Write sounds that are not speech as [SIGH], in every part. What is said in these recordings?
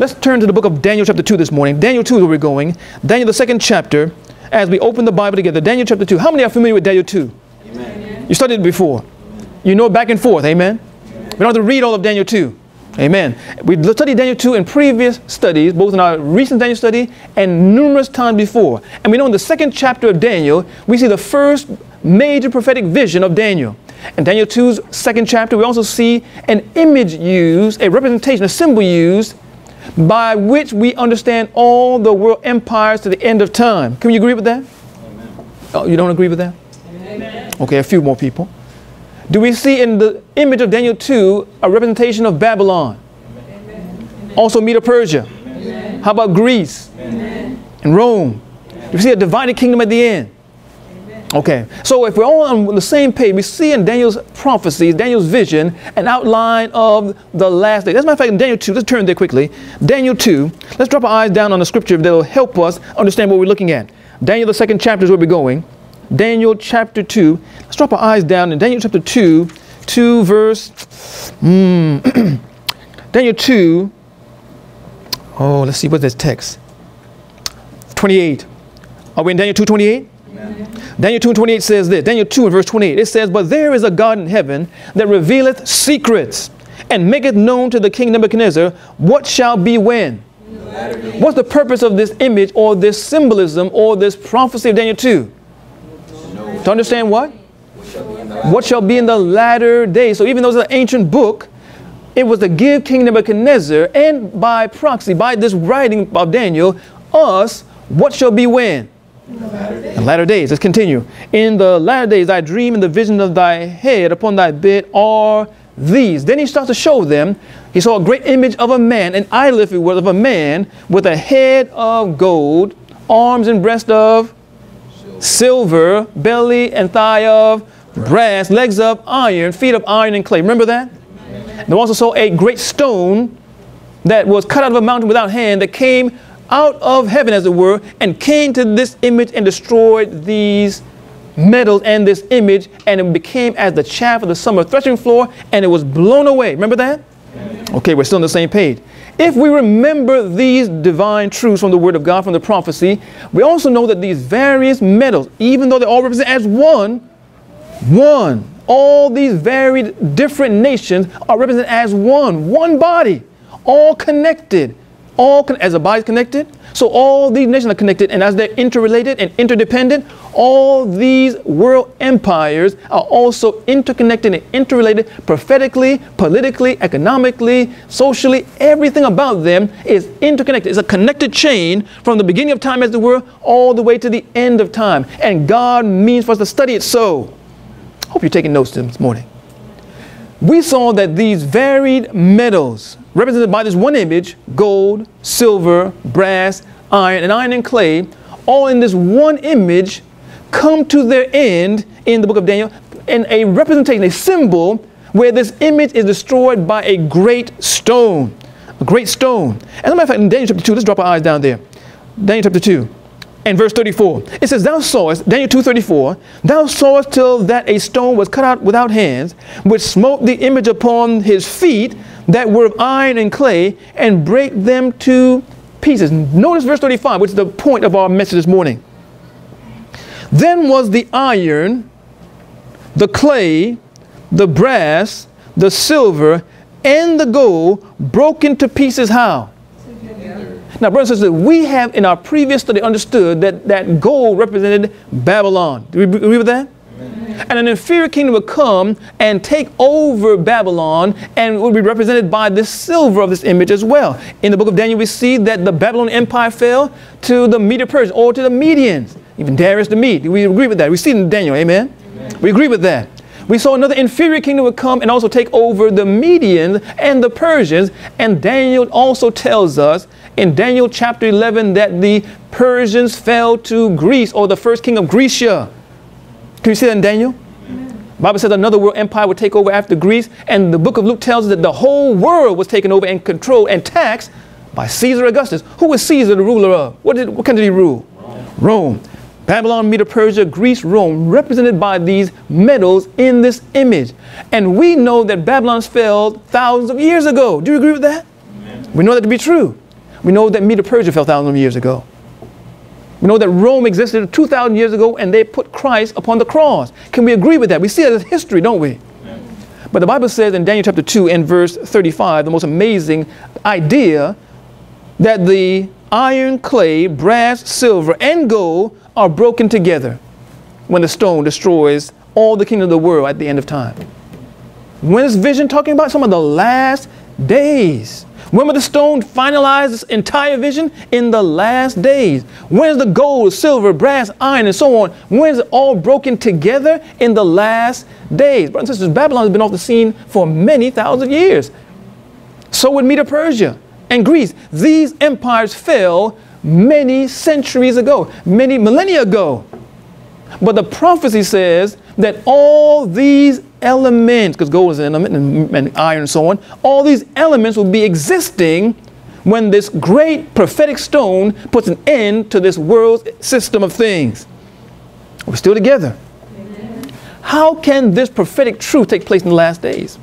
Let's turn to the book of Daniel chapter 2 this morning. Daniel 2 is where we're going. Daniel, the second chapter, as we open the Bible together. Daniel chapter 2. How many are familiar with Daniel 2? Amen. You studied it before. You know it back and forth. Amen. Amen. We don't have to read all of Daniel 2. Amen. We studied Daniel 2 in previous studies, both in our recent Daniel study and numerous times before. And we know in the second chapter of Daniel, we see the first major prophetic vision of Daniel. In Daniel 2's second chapter, we also see an image used, a representation, a symbol used by which we understand all the world empires to the end of time. Can you agree with that? Amen. Oh, you don't agree with that? Amen. Okay, a few more people. Do we see in the image of Daniel 2 a representation of Babylon? Amen. Also Medo Persia. How about Greece and Rome? Do we see a divided kingdom at the end? Okay, so if we're all on the same page, we see in Daniel's prophecies, Daniel's vision, an outline of the last day. As a matter of fact, in Daniel 2, let's turn there quickly. Daniel 2, let's drop our eyes down on the scripture that will help us understand what we're looking at. Daniel, the second chapter is where we're going. Daniel chapter 2, let's drop our eyes down in Daniel chapter 2, 2 verse, mm, [CLEARS THROAT] Daniel 2, oh, let's see what this text. 28. Are we in Daniel 2, 28? Daniel 2 and 28 says this. Daniel 2 and verse 28. It says, But there is a God in heaven that revealeth secrets and maketh known to the king Nebuchadnezzar what shall be when. What's the purpose of this image or this symbolism or this prophecy of Daniel 2? To understand what? What shall be in the latter days. So even though it's an ancient book, it was to give King Nebuchadnezzar and by proxy, by this writing of Daniel, us what shall be when? In latter days, let's continue. In the latter days, I dream in the vision of thy head upon thy bed are these. Then he starts to show them. He saw a great image of a man, an idol, if it was, of a man with a head of gold, arms and breast of silver, belly and thigh of brass, legs of iron, feet of iron and clay. Remember that? And also saw a great stone that was cut out of a mountain without hand that came out of heaven, as it were, and came to this image and destroyed these metals and this image, and it became as the chaff of the summer threshing floor, and it was blown away. Remember that? Okay, we're still on the same page. If we remember these divine truths from the Word of God, from the prophecy, we also know that these various metals, even though they all represent as one, one, all these varied different nations are represented as one, one body, all connected, all as a body is connected, so all these nations are connected, and as they're interrelated and interdependent, all these world empires are also interconnected and interrelated prophetically, politically, economically, socially. Everything about them is interconnected. It's a connected chain from the beginning of time, as it were, all the way to the end of time. And God means for us to study it so. Hope you're taking notes this morning. We saw that these varied metals represented by this one image gold, silver, brass, iron, and iron and clay, all in this one image, come to their end in the book of Daniel in a representation, a symbol, where this image is destroyed by a great stone. A great stone. As a matter of fact, in Daniel chapter 2, let's drop our eyes down there. Daniel chapter 2 and verse 34. It says, Thou sawest, Daniel 2.34, Thou sawest till that a stone was cut out without hands, which smote the image upon his feet, that were of iron and clay and brake them to pieces. Notice verse 35, which is the point of our message this morning. Then was the iron, the clay, the brass, the silver, and the gold broken to pieces how? Now, brothers and sisters, we have in our previous study understood that that gold represented Babylon. Do we agree with that? And an inferior kingdom would come and take over Babylon and would be represented by the silver of this image as well. In the book of Daniel, we see that the Babylonian Empire fell to the Medo Persians or to the Medians, even Darius the Mede. We agree with that. We see it in Daniel, amen? amen? We agree with that. We saw another inferior kingdom would come and also take over the Medians and the Persians. And Daniel also tells us in Daniel chapter 11 that the Persians fell to Greece or the first king of Grecia. Can you see that in Daniel? Bible says another world empire would take over after Greece, and the book of Luke tells us that the whole world was taken over and controlled and taxed by Caesar Augustus. Who was Caesar the ruler of? What, did, what country did he rule? Rome. Rome. Babylon, Medo Persia, Greece, Rome, represented by these metals in this image. And we know that Babylon fell thousands of years ago. Do you agree with that? Amen. We know that to be true. We know that Medo Persia fell thousand years ago. We know that Rome existed 2,000 years ago and they put Christ upon the cross. Can we agree with that? We see it as history, don't we? But the Bible says in Daniel chapter 2 and verse 35, the most amazing idea that the iron, clay, brass, silver, and gold are broken together when the stone destroys all the kingdom of the world at the end of time. When is vision talking about? Some of the last days. When will the stone finalize this entire vision? In the last days. When is the gold, silver, brass, iron, and so on? When is it all broken together? In the last days. Brothers and sisters, Babylon has been off the scene for many thousand years. So would Medo Persia and Greece. These empires fell many centuries ago, many millennia ago. But the prophecy says that all these elements, because gold is an element and, and iron and so on, all these elements will be existing when this great prophetic stone puts an end to this world's system of things. We're still together. Amen. How can this prophetic truth take place in the last days?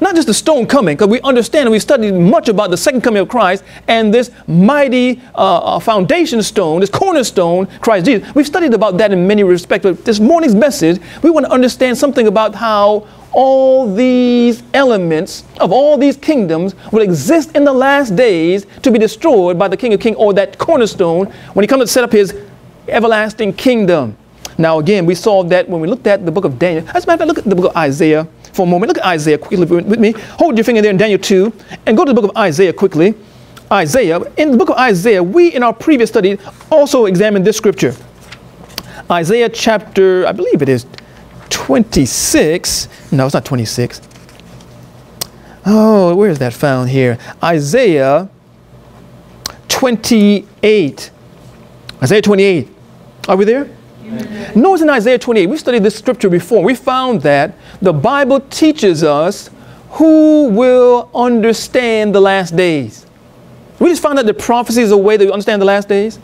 Not just the stone coming, because we understand and we've studied much about the second coming of Christ and this mighty uh, uh, foundation stone, this cornerstone, Christ Jesus. We've studied about that in many respects, but this morning's message, we want to understand something about how all these elements of all these kingdoms will exist in the last days to be destroyed by the King of Kings or that cornerstone when he comes to set up his everlasting kingdom. Now, again, we saw that when we looked at the book of Daniel. As a matter of fact, look at the book of Isaiah for a moment. Look at Isaiah quickly with me. Hold your finger there in Daniel 2 and go to the book of Isaiah quickly. Isaiah. In the book of Isaiah, we in our previous study also examined this scripture. Isaiah chapter, I believe it is 26. No, it's not 26. Oh, where is that found here? Isaiah 28. Isaiah 28. Are we there? Notice in Isaiah 28, we studied this scripture before. We found that the Bible teaches us who will understand the last days. We just found that the prophecy is a way that understand the last days.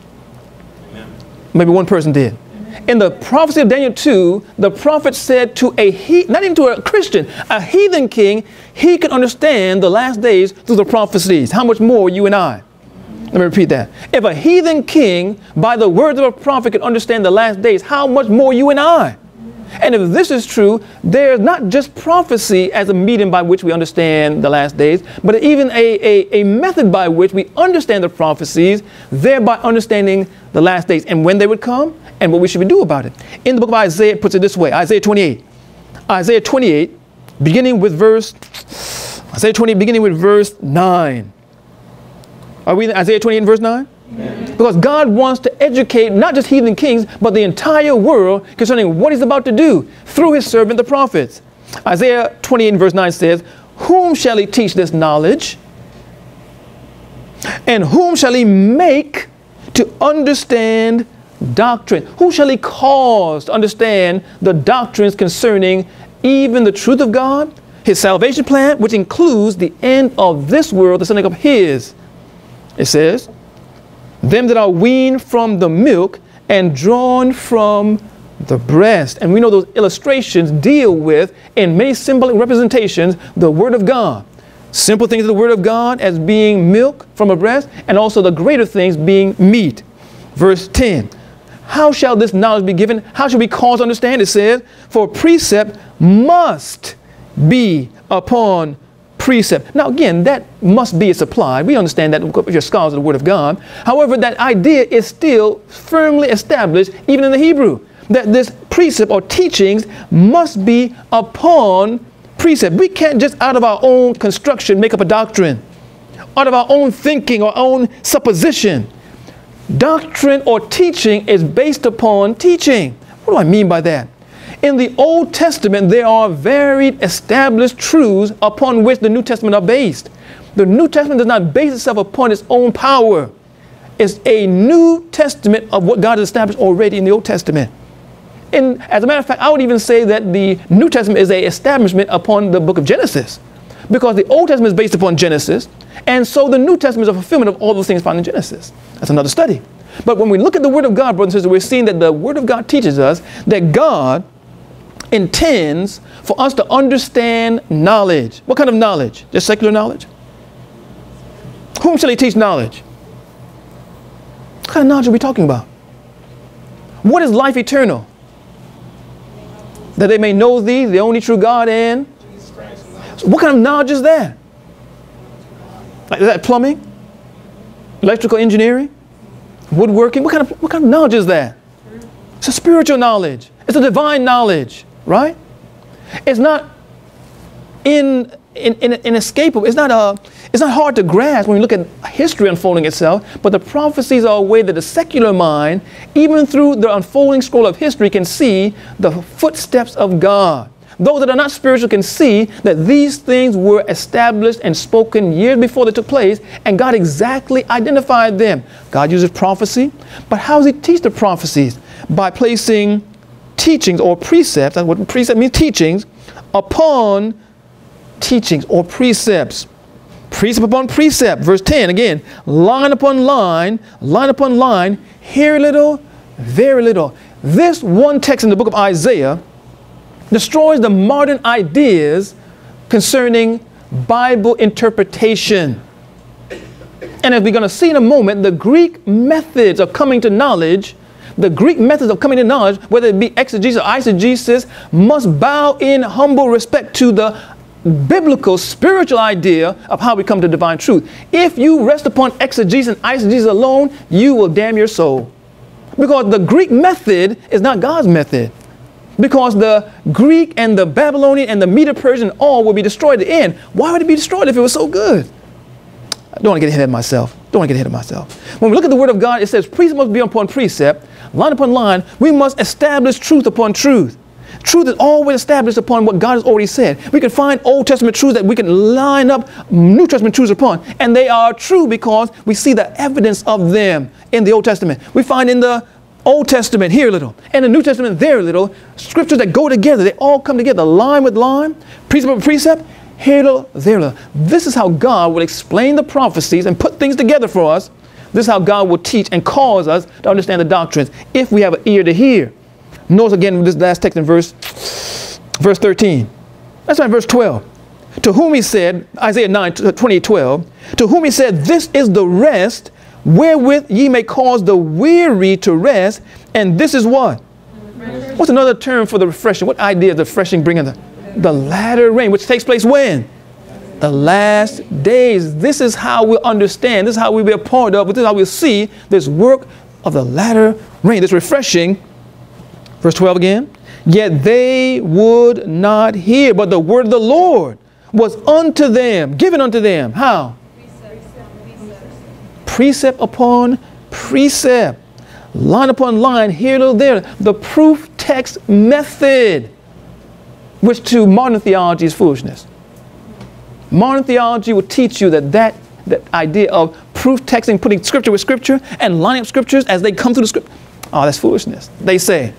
Amen. Maybe one person did. In the prophecy of Daniel 2, the prophet said to a he, not even to a Christian, a heathen king, he could understand the last days through the prophecies. How much more you and I? Let me repeat that. If a heathen king, by the words of a prophet, could understand the last days, how much more you and I? And if this is true, there's not just prophecy as a medium by which we understand the last days, but even a, a, a method by which we understand the prophecies, thereby understanding the last days and when they would come and what we should do about it. In the book of Isaiah, it puts it this way Isaiah 28. Isaiah 28, beginning with verse, Isaiah 28, beginning with verse 9. Are we in Isaiah 28 verse 9? Amen. Because God wants to educate not just heathen kings, but the entire world concerning what he's about to do through his servant the prophets. Isaiah 28 verse 9 says, Whom shall he teach this knowledge? And whom shall he make to understand doctrine? Who shall he cause to understand the doctrines concerning even the truth of God, his salvation plan, which includes the end of this world, the sending of his it says, them that are weaned from the milk and drawn from the breast. And we know those illustrations deal with, in many symbolic representations, the Word of God. Simple things of the Word of God as being milk from a breast, and also the greater things being meat. Verse 10. How shall this knowledge be given? How shall we cause understand? It says, For precept must be upon precept. Now, again, that must be a supply. We understand that if you're scholars of the Word of God. However, that idea is still firmly established, even in the Hebrew, that this precept or teachings must be upon precept. We can't just out of our own construction make up a doctrine, out of our own thinking or own supposition. Doctrine or teaching is based upon teaching. What do I mean by that? In the Old Testament, there are varied established truths upon which the New Testament are based. The New Testament does not base itself upon its own power. It's a New Testament of what God has established already in the Old Testament. And as a matter of fact, I would even say that the New Testament is a establishment upon the book of Genesis. Because the Old Testament is based upon Genesis, and so the New Testament is a fulfillment of all those things found in Genesis. That's another study. But when we look at the Word of God, brothers and sisters, we're seeing that the Word of God teaches us that God intends for us to understand knowledge. What kind of knowledge? Just secular knowledge? Whom shall he teach knowledge? What kind of knowledge are we talking about? What is life eternal? That they may know thee, the only true God, and so what kind of knowledge is that? Like, is that plumbing? Electrical engineering? Woodworking? What kind of what kind of knowledge is that? It's a spiritual knowledge. It's a divine knowledge, right? It's not in, in, in, inescapable. It's not, a, uh, it's not hard to grasp when you look at history unfolding itself, but the prophecies are a way that the secular mind, even through the unfolding scroll of history, can see the footsteps of God. Those that are not spiritual can see that these things were established and spoken years before they took place, and God exactly identified them. God uses prophecy, but how does He teach the prophecies? By placing teachings or precepts, that's what precept means teachings, upon teachings or precepts. Precept upon precept. Verse 10 again, line upon line, line upon line, here a little, a little. This one text in the book of Isaiah destroys the modern ideas concerning Bible interpretation. And as we're going to see in a moment, the Greek methods of coming to knowledge the Greek methods of coming to knowledge, whether it be exegesis or eisegesis, must bow in humble respect to the biblical, spiritual idea of how we come to divine truth. If you rest upon exegesis and eisegesis alone, you will damn your soul. Because the Greek method is not God's method. Because the Greek and the Babylonian and the Medo-Persian all will be destroyed at the end. Why would it be destroyed if it was so good? I don't want to get ahead of myself. Don't want to get ahead of myself. When we look at the Word of God, it says precept must be upon precept, line upon line. We must establish truth upon truth. Truth is always established upon what God has already said. We can find Old Testament truths that we can line up New Testament truths upon, and they are true because we see the evidence of them in the Old Testament. We find in the Old Testament here a little, and the New Testament there a little, scriptures that go together, they all come together, line with line, precept with precept, here a little, there a little. This is how God will explain the prophecies and put things together for us. This is how God will teach and cause us to understand the doctrines if we have an ear to hear. Notice again this last text in verse, verse 13. That's right, verse 12. To whom he said, Isaiah 9, 28, 12, to whom he said, This is the rest wherewith ye may cause the weary to rest, and this is what? What's another term for the refreshing? What idea is the refreshing bringing the, the latter rain, which takes place when? The last days. This is how we understand, this is how we be a part of, this is how we see this work of the latter rain, this refreshing Verse 12 again. Yet they would not hear, but the word of the Lord was unto them, given unto them. How? Precept, precept upon precept, line upon line, here to there. The proof text method, which to modern theology is foolishness. Modern theology will teach you that that, that idea of proof texting, putting scripture with scripture, and lining up scriptures as they come through the script. Oh, that's foolishness. They say.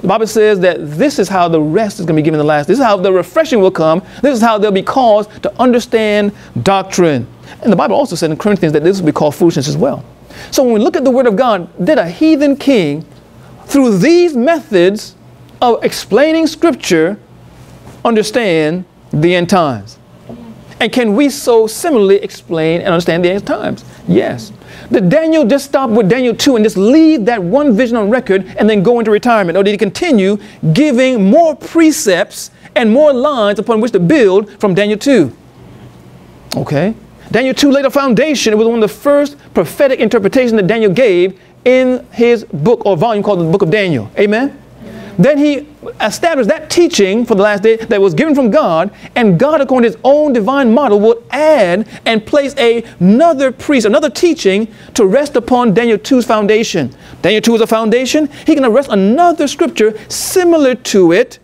The Bible says that this is how the rest is going to be given the last. This is how the refreshing will come. This is how they'll be caused to understand doctrine. And the Bible also said in Corinthians that this will be called foolishness as well. So when we look at the Word of God, did a heathen king, through these methods of explaining Scripture, understand the end times? And can we so similarly explain and understand the end times? Yes. Did Daniel just stop with Daniel 2 and just leave that one vision on record and then go into retirement? Or did he continue giving more precepts and more lines upon which to build from Daniel 2? Okay. Daniel 2 laid a foundation. It was one of the first prophetic interpretations that Daniel gave in his book or volume called the Book of Daniel. Amen? Then he established that teaching for the last day that was given from God, and God, according to his own divine model, would add and place a, another priest, another teaching to rest upon Daniel 2's foundation. Daniel 2 is a foundation. He can arrest another scripture similar to it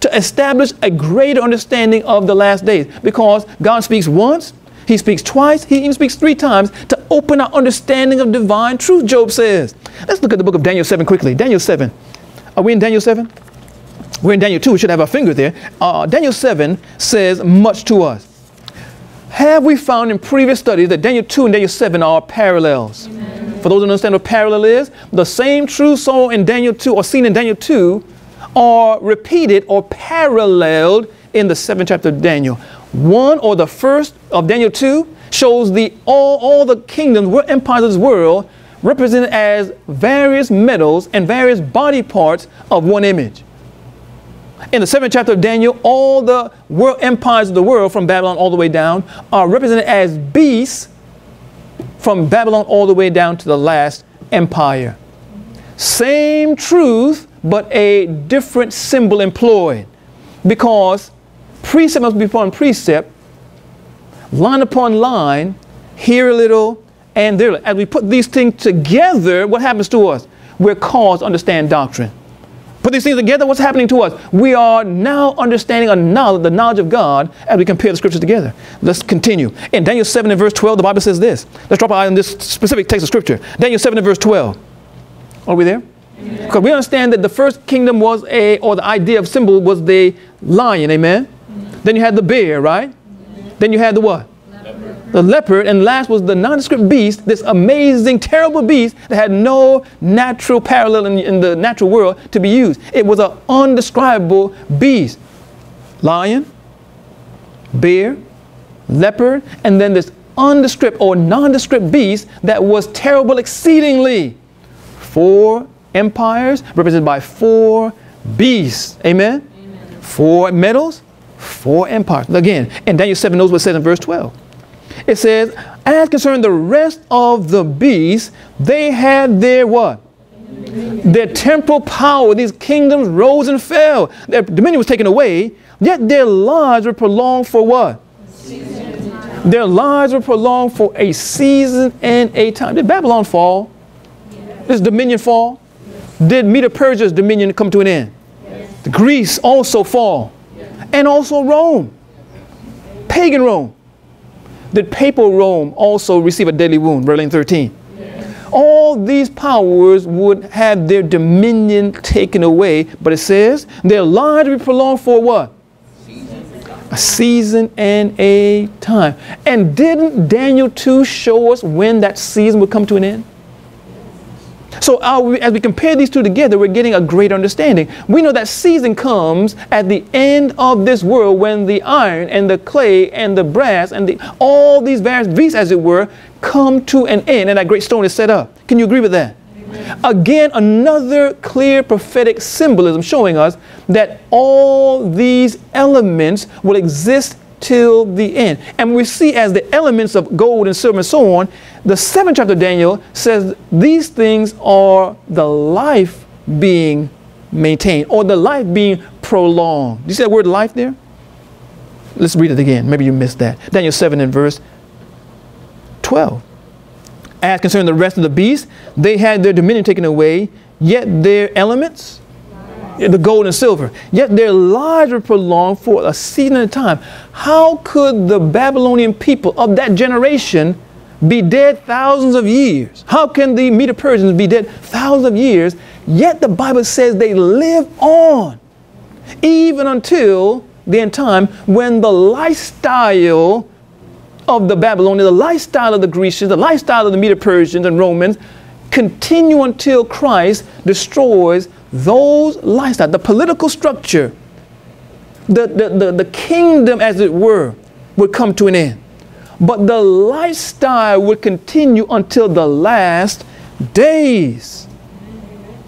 to establish a greater understanding of the last days. Because God speaks once, he speaks twice, he even speaks three times to open our understanding of divine truth, Job says. Let's look at the book of Daniel 7 quickly. Daniel 7. Are we in Daniel 7? We're in Daniel 2. We should have our finger there. Uh, Daniel 7 says much to us. Have we found in previous studies that Daniel 2 and Daniel 7 are parallels? Amen. For those who understand what parallel is, the same truth saw in Daniel 2 or seen in Daniel 2 are repeated or paralleled in the seventh chapter of Daniel. One or the first of Daniel 2 shows the all, all the kingdoms, empires of this world represented as various metals and various body parts of one image. In the seventh chapter of Daniel, all the world empires of the world, from Babylon all the way down, are represented as beasts from Babylon all the way down to the last empire. Same truth, but a different symbol employed. Because precept must be upon precept, line upon line, here a little and there. As we put these things together, what happens to us? We're caused to understand doctrine. Put these things together, what's happening to us? We are now understanding a knowledge, the knowledge of God as we compare the scriptures together. Let's continue. In Daniel 7 and verse 12, the Bible says this. Let's drop our eye on this specific text of scripture. Daniel 7 and verse 12. Are we there? Because we understand that the first kingdom was a, or the idea of symbol was the lion, amen? Then you had the bear, right? Then you had the what? The leopard, and last was the nondescript beast, this amazing, terrible beast that had no natural parallel in, in the natural world to be used. It was an undescribable beast. Lion, bear, leopard, and then this undescript or nondescript beast that was terrible exceedingly. Four empires represented by four beasts. Amen? Amen. Four metals, four empires. Again, and Daniel 7 knows what it says in verse 12. It says, as concerning the rest of the beasts, they had their what? Their temporal power, these kingdoms rose and fell. Their dominion was taken away, yet their lives were prolonged for what? Their lives were prolonged for a season and a time. Did Babylon fall? Yes. Did dominion fall? Yes. Did Medo Persia's dominion come to an end? Yes. Greece also fall. And also Rome. Pagan Rome. Did papal Rome also receive a deadly wound? Revelation 13. All these powers would have their dominion taken away, but it says their lives will be prolonged for what? a season and a time. And didn't Daniel 2 show us when that season would come to an end? So uh, as we compare these two together, we're getting a great understanding. We know that season comes at the end of this world when the iron and the clay and the brass and the, all these various beasts, as it were, come to an end and that great stone is set up. Can you agree with that? Again, another clear prophetic symbolism showing us that all these elements will exist till the end. And we see as the elements of gold and silver and so on, the seventh chapter of Daniel says these things are the life being maintained or the life being prolonged. Do you see that word life there? Let's read it again. Maybe you missed that. Daniel 7 and verse 12. As concerning the rest of the beasts, they had their dominion taken away, yet their elements, the gold and silver. Yet their lives were prolonged for a season of time. How could the Babylonian people of that generation be dead thousands of years? How can the Medo Persians be dead thousands of years? Yet the Bible says they live on even until the end time when the lifestyle of the Babylonians, the lifestyle of the Grecians, the lifestyle of the Medo Persians and Romans continue until Christ destroys those lifestyles, the political structure, the, the, the, the kingdom, as it were, would come to an end. But the lifestyle would continue until the last days.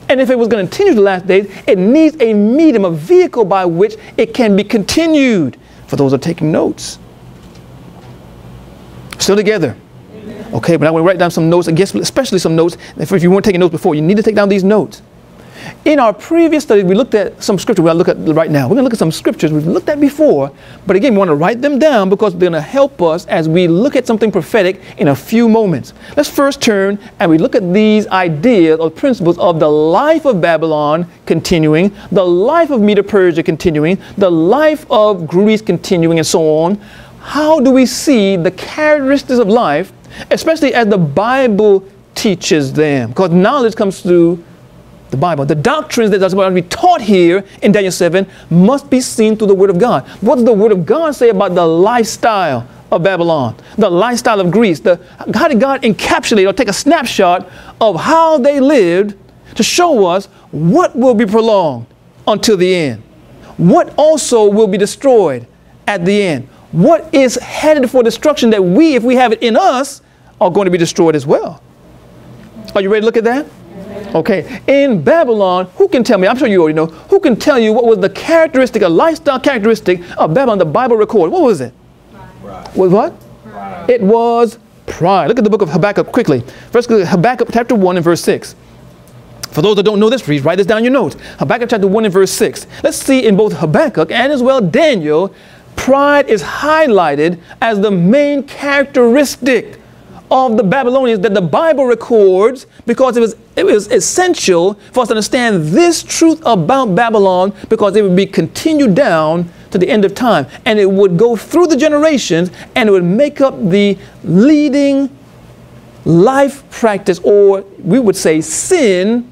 And if it was going to continue the last days, it needs a medium, a vehicle by which it can be continued. For those who are taking notes. Still together. Okay, but I want to write down some notes, I guess especially some notes. If you weren't taking notes before, you need to take down these notes. In our previous study, we looked at some scripture we're going to look at right now. We're going to look at some scriptures we've looked at before, but again, we want to write them down because they're going to help us as we look at something prophetic in a few moments. Let's first turn and we look at these ideas or principles of the life of Babylon continuing, the life of Medo Persia continuing, the life of Greece continuing, and so on. How do we see the characteristics of life, especially as the Bible teaches them? Because knowledge comes through the Bible. The doctrines that are going to be taught here in Daniel 7 must be seen through the Word of God. What does the Word of God say about the lifestyle of Babylon, the lifestyle of Greece? The, how did God encapsulate or take a snapshot of how they lived to show us what will be prolonged until the end? What also will be destroyed at the end? What is headed for destruction that we, if we have it in us, are going to be destroyed as well? Are you ready to look at that? Okay. In Babylon, who can tell me? I'm sure you already know. Who can tell you what was the characteristic, a lifestyle characteristic of Babylon the Bible recorded? What was it? Pride. Was what? Pride. It was pride. Look at the book of Habakkuk quickly. First, Habakkuk chapter 1 and verse 6. For those that don't know this, please write this down in your notes. Habakkuk chapter 1 and verse 6. Let's see in both Habakkuk and as well Daniel, pride is highlighted as the main characteristic of the Babylonians that the Bible records because it was, it was essential for us to understand this truth about Babylon because it would be continued down to the end of time. And it would go through the generations and it would make up the leading life practice, or we would say sin,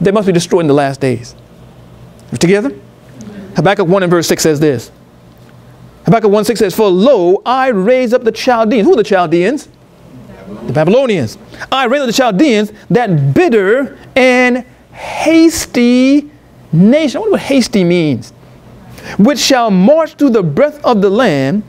that must be destroyed in the last days. Together? Habakkuk 1 and verse 6 says this. Habakkuk 1 6 says, For lo, I raise up the Chaldeans. Who are the Chaldeans? The Babylonians. I raised the Chaldeans, that bitter and hasty nation. I wonder what hasty means. Which shall march through the breadth of the land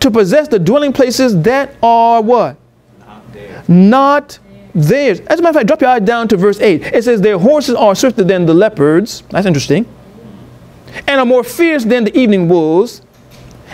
to possess the dwelling places that are what? Not, theirs. Not theirs. As a matter of fact, drop your eye down to verse 8. It says, Their horses are swifter than the leopards. That's interesting. And are more fierce than the evening wolves.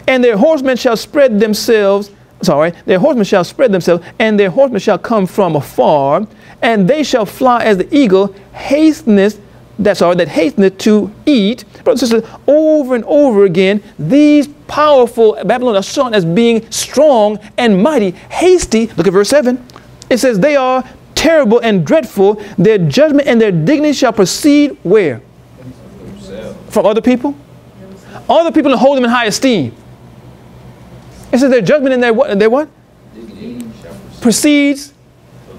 And their horsemen shall spread themselves sorry, their horsemen shall spread themselves, and their horsemen shall come from afar, and they shall fly as the eagle, hasteneth, that's all, that hasteneth to eat. Brothers and sisters, over and over again, these powerful Babylon are shown as being strong and mighty, hasty. Look at verse 7. It says, They are terrible and dreadful. Their judgment and their dignity shall proceed where? From other people? Other people hold them in high esteem. It says their judgment and their what? Their what? Proceeds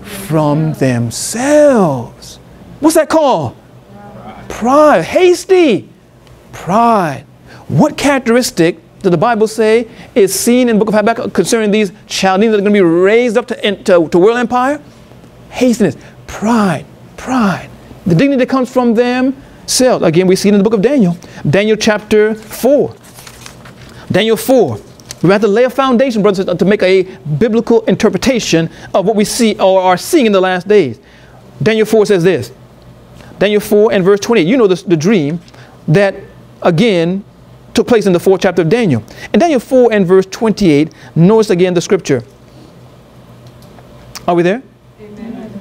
from themselves. What's that called? Pride. Pride. Hasty. Pride. What characteristic does the Bible say is seen in the book of Habakkuk concerning these Chaldeans that are going to be raised up to, to, to world empire? Hastiness. Pride. Pride. The dignity that comes from themselves. Again, we see it in the book of Daniel. Daniel chapter 4. Daniel 4. We have to lay a foundation, brothers, to make a biblical interpretation of what we see or are seeing in the last days. Daniel 4 says this. Daniel 4 and verse 28. You know the, the dream that, again, took place in the fourth chapter of Daniel. In Daniel 4 and verse 28, notice again the scripture. Are we there? Amen.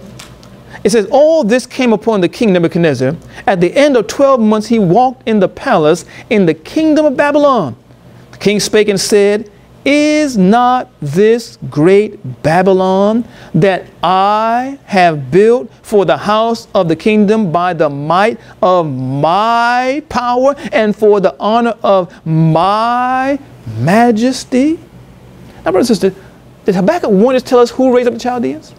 It says, All this came upon the king Nebuchadnezzar. At the end of 12 months, he walked in the palace in the kingdom of Babylon. The king spake and said, Is not this great Babylon that I have built for the house of the kingdom by the might of my power and for the honor of my majesty? Now, brother and sister, did Habakkuk 1 just tell us who raised up the Chaldeans?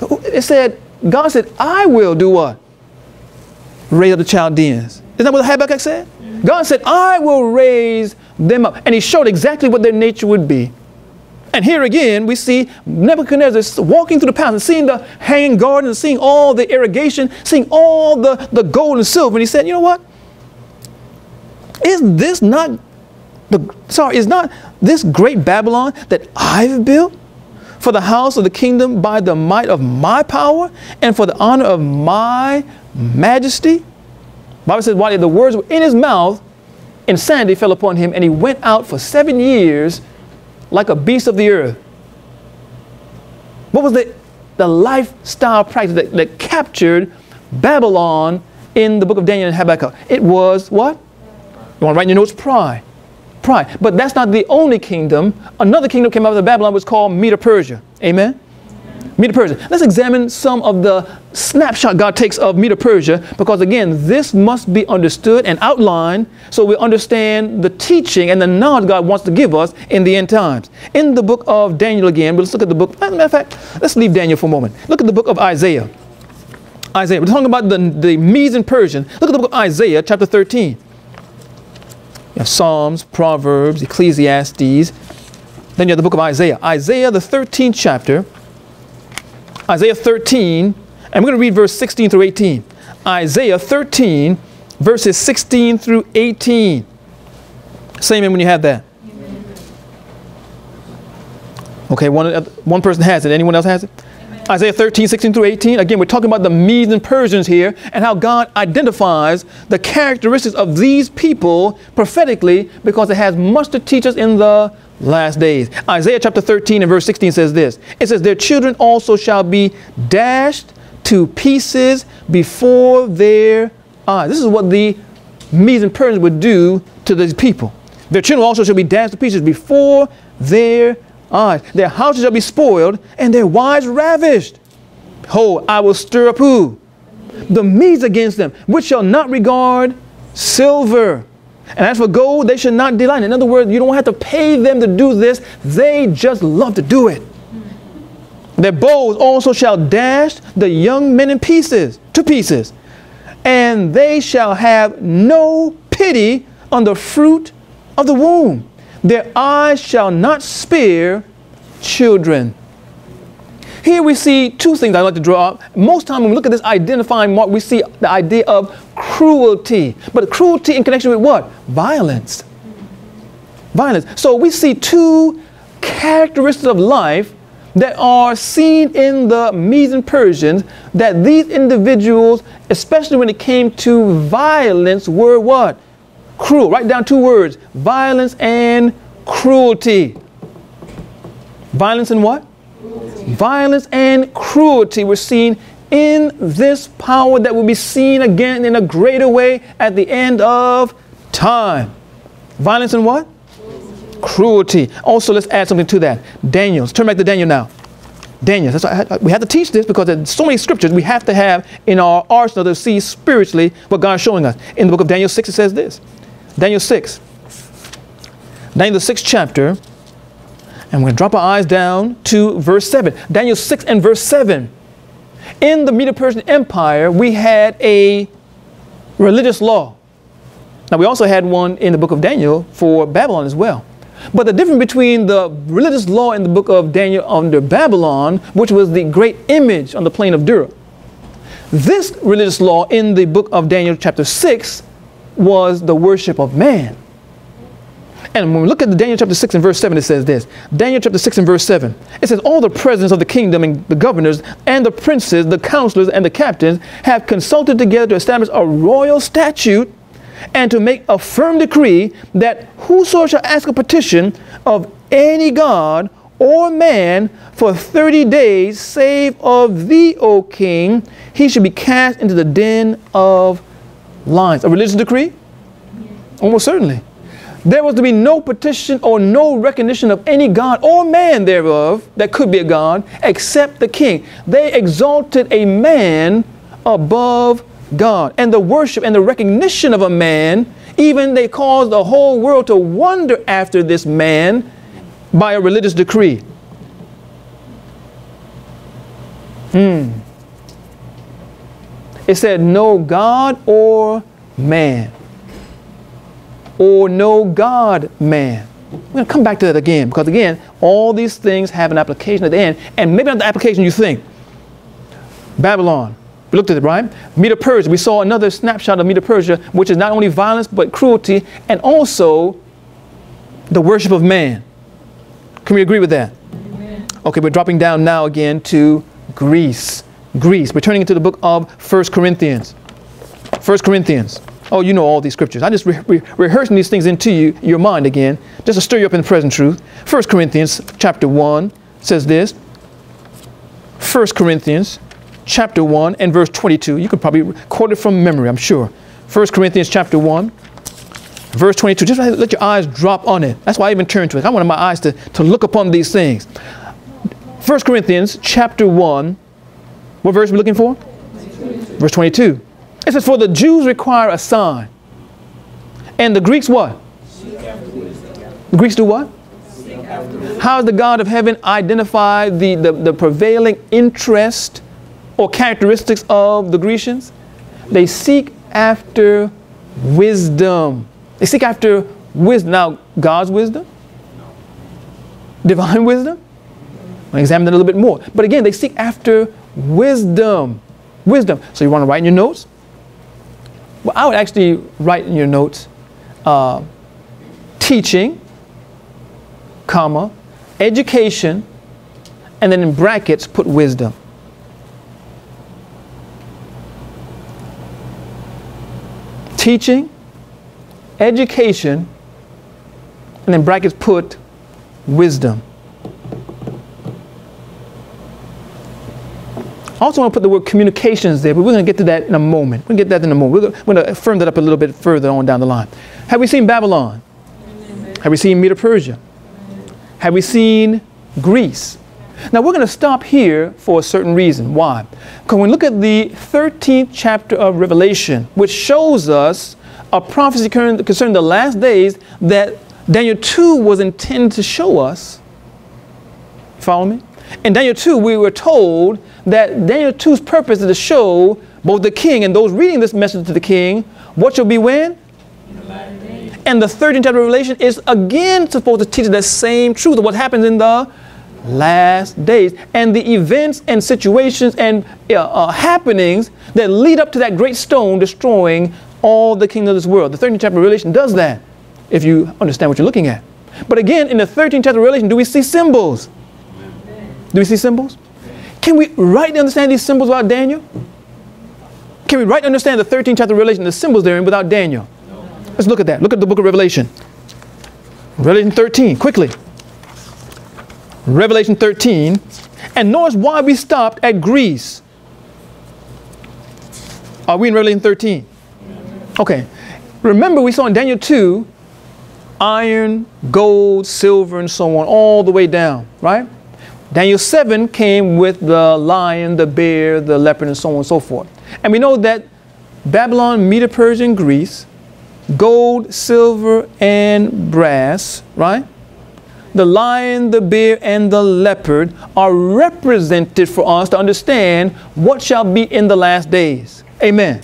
It said, God said, I will do what? Raise up the Chaldeans. Isn't that what Habakkuk said? God said, I will raise them up. And he showed exactly what their nature would be. And here again, we see Nebuchadnezzar walking through the palace and seeing the hanging garden, seeing all the irrigation, seeing all the, the gold and silver. And he said, you know what? Is this not the, sorry, is not this great Babylon that I've built for the house of the kingdom by the might of my power and for the honor of my majesty? Bible says, while the words were in his mouth, insanity fell upon him, and he went out for seven years like a beast of the earth. What was the, the lifestyle practice that, that captured Babylon in the book of Daniel and Habakkuk? It was what? You want to write in your notes? Pride. Pride. But that's not the only kingdom. Another kingdom came out of Babylon was called Medo Persia. Amen? Medo Persia. Let's examine some of the snapshot God takes of Medo Persia because again, this must be understood and outlined so we understand the teaching and the knowledge God wants to give us in the end times. In the book of Daniel again, let's look at the book. As a matter of fact, let's leave Daniel for a moment. Look at the book of Isaiah. Isaiah. We're talking about the, the Medes and Persian. Look at the book of Isaiah, chapter 13. You have Psalms, Proverbs, Ecclesiastes. Then you have the book of Isaiah. Isaiah, the 13th chapter. Isaiah 13, and we're going to read verse 16 through 18. Isaiah 13, verses 16 through 18. Say amen when you have that. Okay, one, uh, one person has it. Anyone else has it? Isaiah 13, 16 through 18. Again, we're talking about the Medes and Persians here and how God identifies the characteristics of these people prophetically because it has much to teach us in the last days. Isaiah chapter 13 and verse 16 says this It says, Their children also shall be dashed to pieces before their eyes. This is what the Medes and Persians would do to these people. Their children also shall be dashed to pieces before their eyes. Their houses shall be spoiled, and their wives ravished. Behold, I will stir up who? The Medes against them, which shall not regard silver. And as for gold, they should not delight. In other words, you don't have to pay them to do this. They just love to do it. Their bows also shall dash the young men in pieces, to pieces. And they shall have no pity on the fruit of the womb. Their eyes shall not spare children. Here we see two things I like to draw up. Most time when we look at this identifying mark, we see the idea of cruelty. But cruelty in connection with what? Violence. Violence. So we see two characteristics of life that are seen in the Medes and Persians that these individuals, especially when it came to violence, were what? Cruel. Write down two words violence and cruelty. Violence and what? Cruelty. Violence and cruelty were seen in this power that will be seen again in a greater way at the end of time. Violence and what? Cruelty. cruelty. Also, let's add something to that. Daniel. Let's turn back to Daniel now. Daniel. That's why we have to teach this because there's so many scriptures we have to have in our arsenal to see spiritually what God's showing us. In the book of Daniel 6, it says this Daniel 6. Daniel, the sixth chapter. And we're going to drop our eyes down to verse 7. Daniel 6 and verse 7. In the Medo Persian Empire, we had a religious law. Now, we also had one in the book of Daniel for Babylon as well. But the difference between the religious law in the book of Daniel under Babylon, which was the great image on the plain of Dura, this religious law in the book of Daniel, chapter 6, was the worship of man. And when we look at the Daniel chapter 6 and verse 7, it says this. Daniel chapter 6 and verse 7. It says, All the presidents of the kingdom and the governors and the princes, the counselors and the captains have consulted together to establish a royal statute and to make a firm decree that whoso shall ask a petition of any god or man for 30 days, save of thee, O king, he should be cast into the den of lines. A religious decree? Almost certainly. There was to be no petition or no recognition of any God or man thereof that could be a God except the king. They exalted a man above God. And the worship and the recognition of a man, even they caused the whole world to wonder after this man by a religious decree. Hmm. It said, no God or man. Or no God man. We're going to come back to that again because, again, all these things have an application at the end. And maybe not the application you think. Babylon. We looked at it, right? Medo Persia. We saw another snapshot of Medo Persia, which is not only violence but cruelty and also the worship of man. Can we agree with that? Amen. Okay, we're dropping down now again to Greece. Greece. We're turning into the book of First Corinthians. First Corinthians. Oh, you know all these scriptures. I just re re rehearsing these things into you, your mind again, just to stir you up in the present truth. First Corinthians chapter 1 says this. First Corinthians chapter 1 and verse 22. You could probably quote it from memory, I'm sure. First Corinthians chapter 1, verse 22. Just let your eyes drop on it. That's why I even turned to it. I wanted my eyes to, to look upon these things. First Corinthians chapter 1, what verse are we looking for? 22. Verse 22. It says, For the Jews require a sign. And the Greeks what? The Greeks do what? How does the God of heaven identify the, the, the prevailing interest or characteristics of the Grecians? They seek after wisdom. They seek after wisdom. Now, God's wisdom? Divine wisdom? I'll examine it a little bit more. But again, they seek after Wisdom. Wisdom. So you want to write in your notes? Well, I would actually write in your notes uh, teaching, comma, education, and then in brackets put wisdom. Teaching, education, and then brackets put wisdom. I also want to put the word communications there, but we're going to get to that in a moment. We'll get that in a moment. We're going to firm that up a little bit further on down the line. Have we seen Babylon? Have we seen Medo Persia? Have we seen Greece? Now we're going to stop here for a certain reason. Why? Because when we look at the 13th chapter of Revelation, which shows us a prophecy concerning the last days that Daniel 2 was intended to show us. Follow me? In Daniel 2, we were told that Daniel 2's purpose is to show both the king and those reading this message to the king what shall be when? And the 13th chapter of Revelation is again supposed to teach the same truth of what happens in the last days and the events and situations and uh, uh, happenings that lead up to that great stone destroying all the kingdoms of this world. The 13th chapter of Revelation does that, if you understand what you're looking at. But again, in the 13th chapter of Revelation, do we see symbols? Do we see symbols? Can we rightly understand these symbols without Daniel? Can we rightly understand the 13th chapter of Revelation, the symbols therein without Daniel? No. Let's look at that. Look at the book of Revelation. Revelation 13, quickly. Revelation 13. And notice why we stopped at Greece. Are we in Revelation 13? Okay. Remember, we saw in Daniel 2 iron, gold, silver, and so on, all the way down, right? Daniel 7 came with the lion, the bear, the leopard, and so on and so forth. And we know that Babylon, Medo Persia, and Greece, gold, silver, and brass, right? The lion, the bear, and the leopard are represented for us to understand what shall be in the last days. Amen.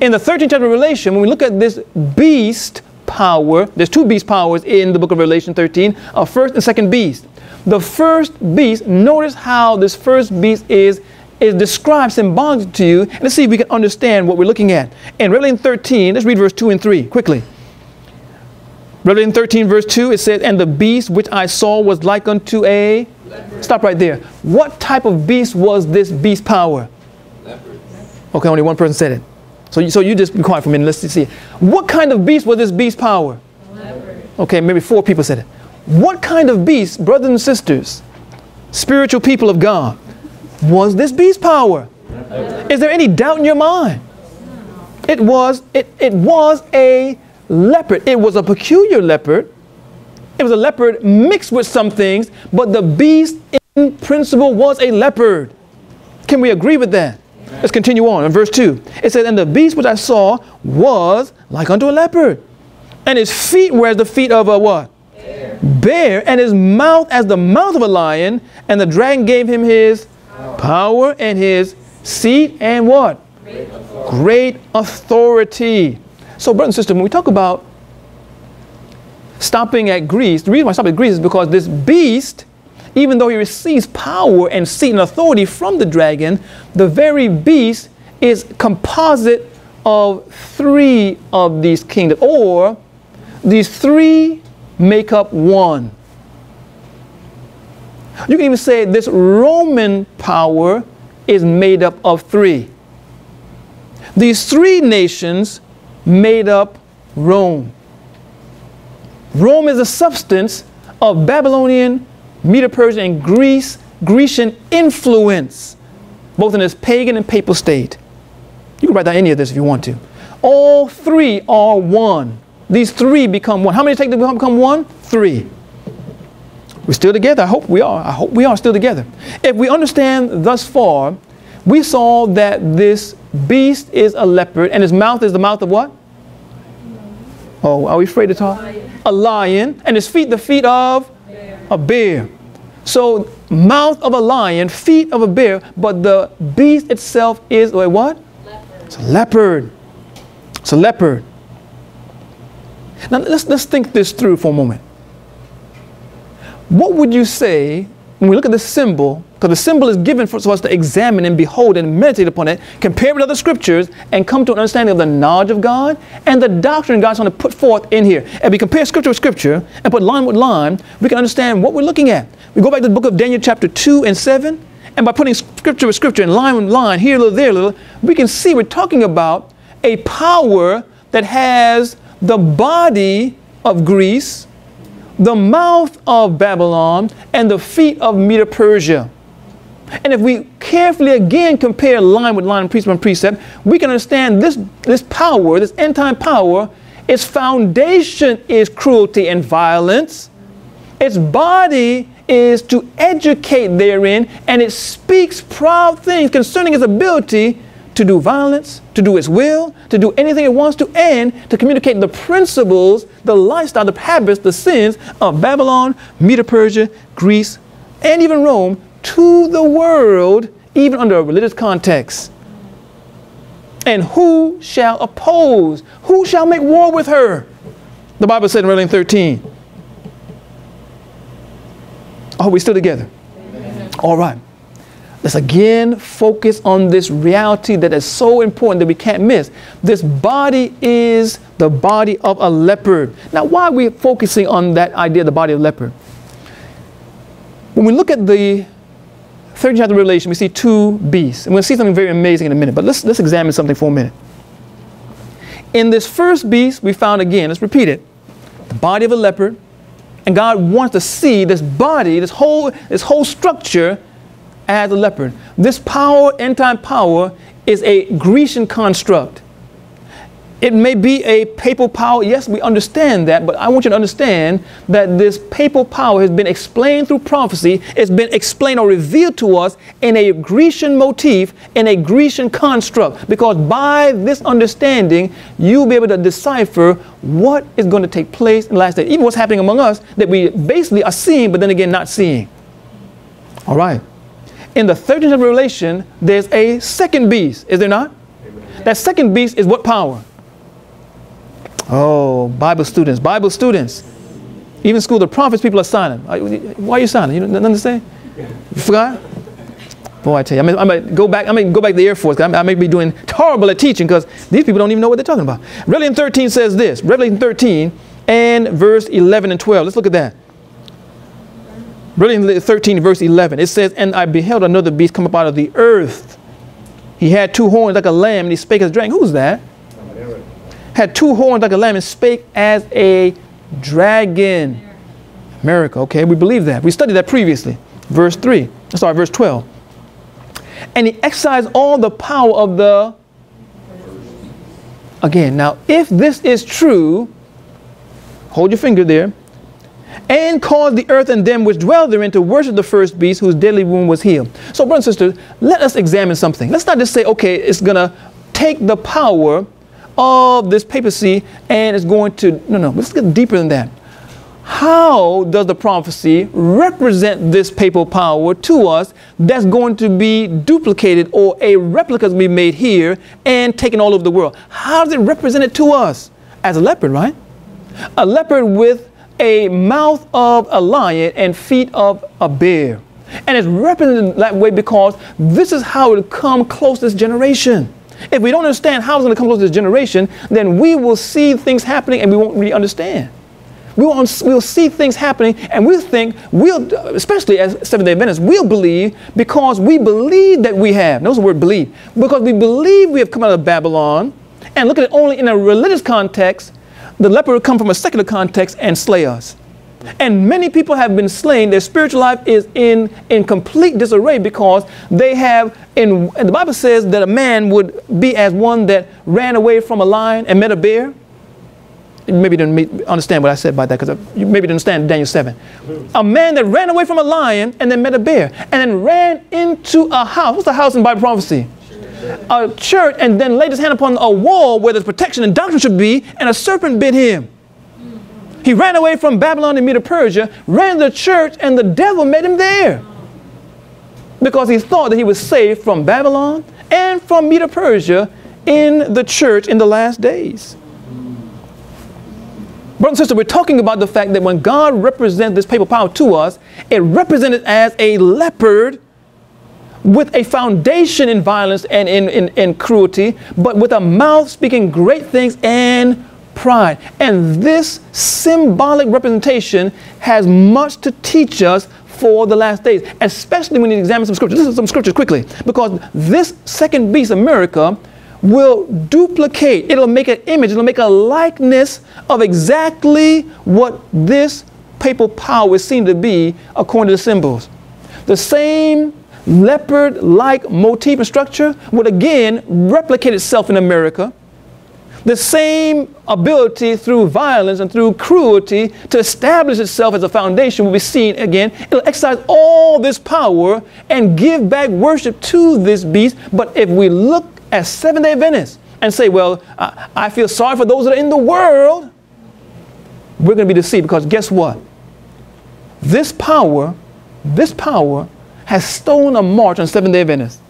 In the 13th chapter of Revelation, when we look at this beast power, there's two beast powers in the book of Revelation 13, a first and second beast. The first beast, notice how this first beast is, is described symbolically to you. And let's see if we can understand what we're looking at. In Revelation 13, let's read verse 2 and 3 quickly. Revelation 13, verse 2, it says, And the beast which I saw was like unto a. Leopard. Stop right there. What type of beast was this beast power? Leopard. Okay, only one person said it. So you, so you just be quiet for a minute. Let's see. What kind of beast was this beast power? Leopard. Okay, maybe four people said it. What kind of beast, brothers and sisters, spiritual people of God, was this beast power? Is there any doubt in your mind? It was, it, it was a leopard. It was a peculiar leopard. It was a leopard mixed with some things, but the beast in principle was a leopard. Can we agree with that? Let's continue on in verse 2. It says, And the beast which I saw was like unto a leopard, and his feet were as the feet of a what? Bear, and his mouth as the mouth of a lion, and the dragon gave him his power, and his seat and what? Great authority. Great authority. So, brother and sister, when we talk about stopping at Greece, the reason why I stop at Greece is because this beast, even though he receives power and seat and authority from the dragon, the very beast is composite of three of these kingdoms, or these three make up one. You can even say this Roman power is made up of three. These three nations made up Rome. Rome is a substance of Babylonian, Medo Persian, and Greece, Grecian influence, both in its pagan and papal state. You can write down any of this if you want to. All three are one. These three become one. How many take to become one? Three. We're still together. I hope we are. I hope we are still together. If we understand thus far, we saw that this beast is a leopard and his mouth is the mouth of what? Oh, are we afraid to talk? A lion. And his feet, the feet of a bear. So, mouth of a lion, feet of a bear, but the beast itself is a what? Leopard. It's a leopard. It's a leopard. Now let's, let's think this through for a moment. What would you say when we look at the symbol, because the symbol is given for, us to examine and behold and meditate upon it, compare it with other scriptures, and come to an understanding of the knowledge of God and the doctrine God's going to put forth in here. If we compare scripture with scripture and put line with line, we can understand what we're looking at. We go back to the book of Daniel, chapter 2 and 7, and by putting scripture with scripture and line with line, here a little, there a little, we can see we're talking about a power that has the body of Greece, the mouth of Babylon, and the feet of Medo Persia. And if we carefully again compare line with line, precept and precept, we can understand this, this power, this end time power, its foundation is cruelty and violence. Its body is to educate therein, and it speaks proud things concerning its ability to do violence, to do its will, to do anything it wants to, and to communicate the principles, the lifestyle, the habits, the sins of Babylon, Medo Persia, Greece, and even Rome to the world, even under a religious context. And who shall oppose? Who shall make war with her? The Bible said in Revelation 13. Are we still together? Amen. All right. Let's again focus on this reality that is so important that we can't miss. This body is the body of a leopard. Now, why are we focusing on that idea of the body of leopard? When we look at the third chapter of Revelation, we see two beasts. And we'll see something very amazing in a minute, but let's, let's examine something for a minute. In this first beast, we found again, let's repeat it, the body of a leopard. And God wants to see this body, this whole, this whole structure as a leopard. This power, end time power, is a Grecian construct. It may be a papal power. Yes, we understand that, but I want you to understand that this papal power has been explained through prophecy. It's been explained or revealed to us in a Grecian motif, in a Grecian construct. Because by this understanding, you'll be able to decipher what is going to take place in the last day. Even what's happening among us that we basically are seeing, but then again, not seeing. All right. In the 13th of Revelation, there's a second beast, is there not? Amen. That second beast is what power? Oh, Bible students, Bible students. Even school, the prophets, people are silent. Why are you silent? You don't understand? to say? You forgot? Boy, I tell you, I may, I may go back. I may go back to the Air Force. I may, I may be doing horrible at teaching because these people don't even know what they're talking about. Revelation 13 says this. Revelation 13 and verse 11 and 12. Let's look at that. Revelation 13, verse 11. It says, And I beheld another beast come up out of the earth. He had two horns like a lamb, and he spake as a dragon. Who's that? had two horns like a lamb and spake as a dragon. America, okay, we believe that. We studied that previously. Verse 3, sorry, verse 12. And he exercised all the power of the. Again, now, if this is true, hold your finger there. And caused the earth and them which dwell therein to worship the first beast whose deadly wound was healed. So, brothers and sisters, let us examine something. Let's not just say, okay, it's going to take the power of this papacy and it's going to, no, no, let's get deeper than that. How does the prophecy represent this papal power to us that's going to be duplicated or a replica to be made here and taken all over the world? How does it represent it to us? As a leopard, right? A leopard with a mouth of a lion and feet of a bear. And it's represented that way because this is how it will come close this generation. If we don't understand how it's going to come close this generation, then we will see things happening and we won't really understand. We will, we'll see things happening and we'll think, we'll, especially as Seventh day Adventists, we'll believe because we believe that we have. Notice the word believe. Because we believe we have come out of Babylon and look at it only in a religious context, the leopard will come from a secular context and slay us. And many people have been slain. Their spiritual life is in, in complete disarray because they have, in, the Bible says that a man would be as one that ran away from a lion and met a bear. You maybe didn't understand what I said by that because you maybe didn't understand Daniel 7. A man that ran away from a lion and then met a bear and then ran into a house. What's the house in Bible prophecy? A church and then laid his hand upon a wall where there's protection and doctrine should be and a serpent bit him. He ran away from Babylon and Medo Persia, ran to the church, and the devil met him there. Because he thought that he was saved from Babylon and from Medo Persia in the church in the last days. Brother and sister, we're talking about the fact that when God represents this papal power to us, it represented as a leopard with a foundation in violence and in, in, in cruelty, but with a mouth speaking great things and pride. And this symbolic representation has much to teach us for the last days, especially when you examine some scriptures. This is some scriptures quickly, because this second beast, America, will duplicate, it'll make an image, it'll make a likeness of exactly what this papal power is seen to be according to the symbols. The same leopard like motif and structure would again replicate itself in America. The same ability through violence and through cruelty to establish itself as a foundation will be seen again. It'll exercise all this power and give back worship to this beast. But if we look at Seventh day Adventists and say, well, I, I feel sorry for those that are in the world, we're going to be deceived because guess what? This power, this power has stolen a march on Seventh day Adventists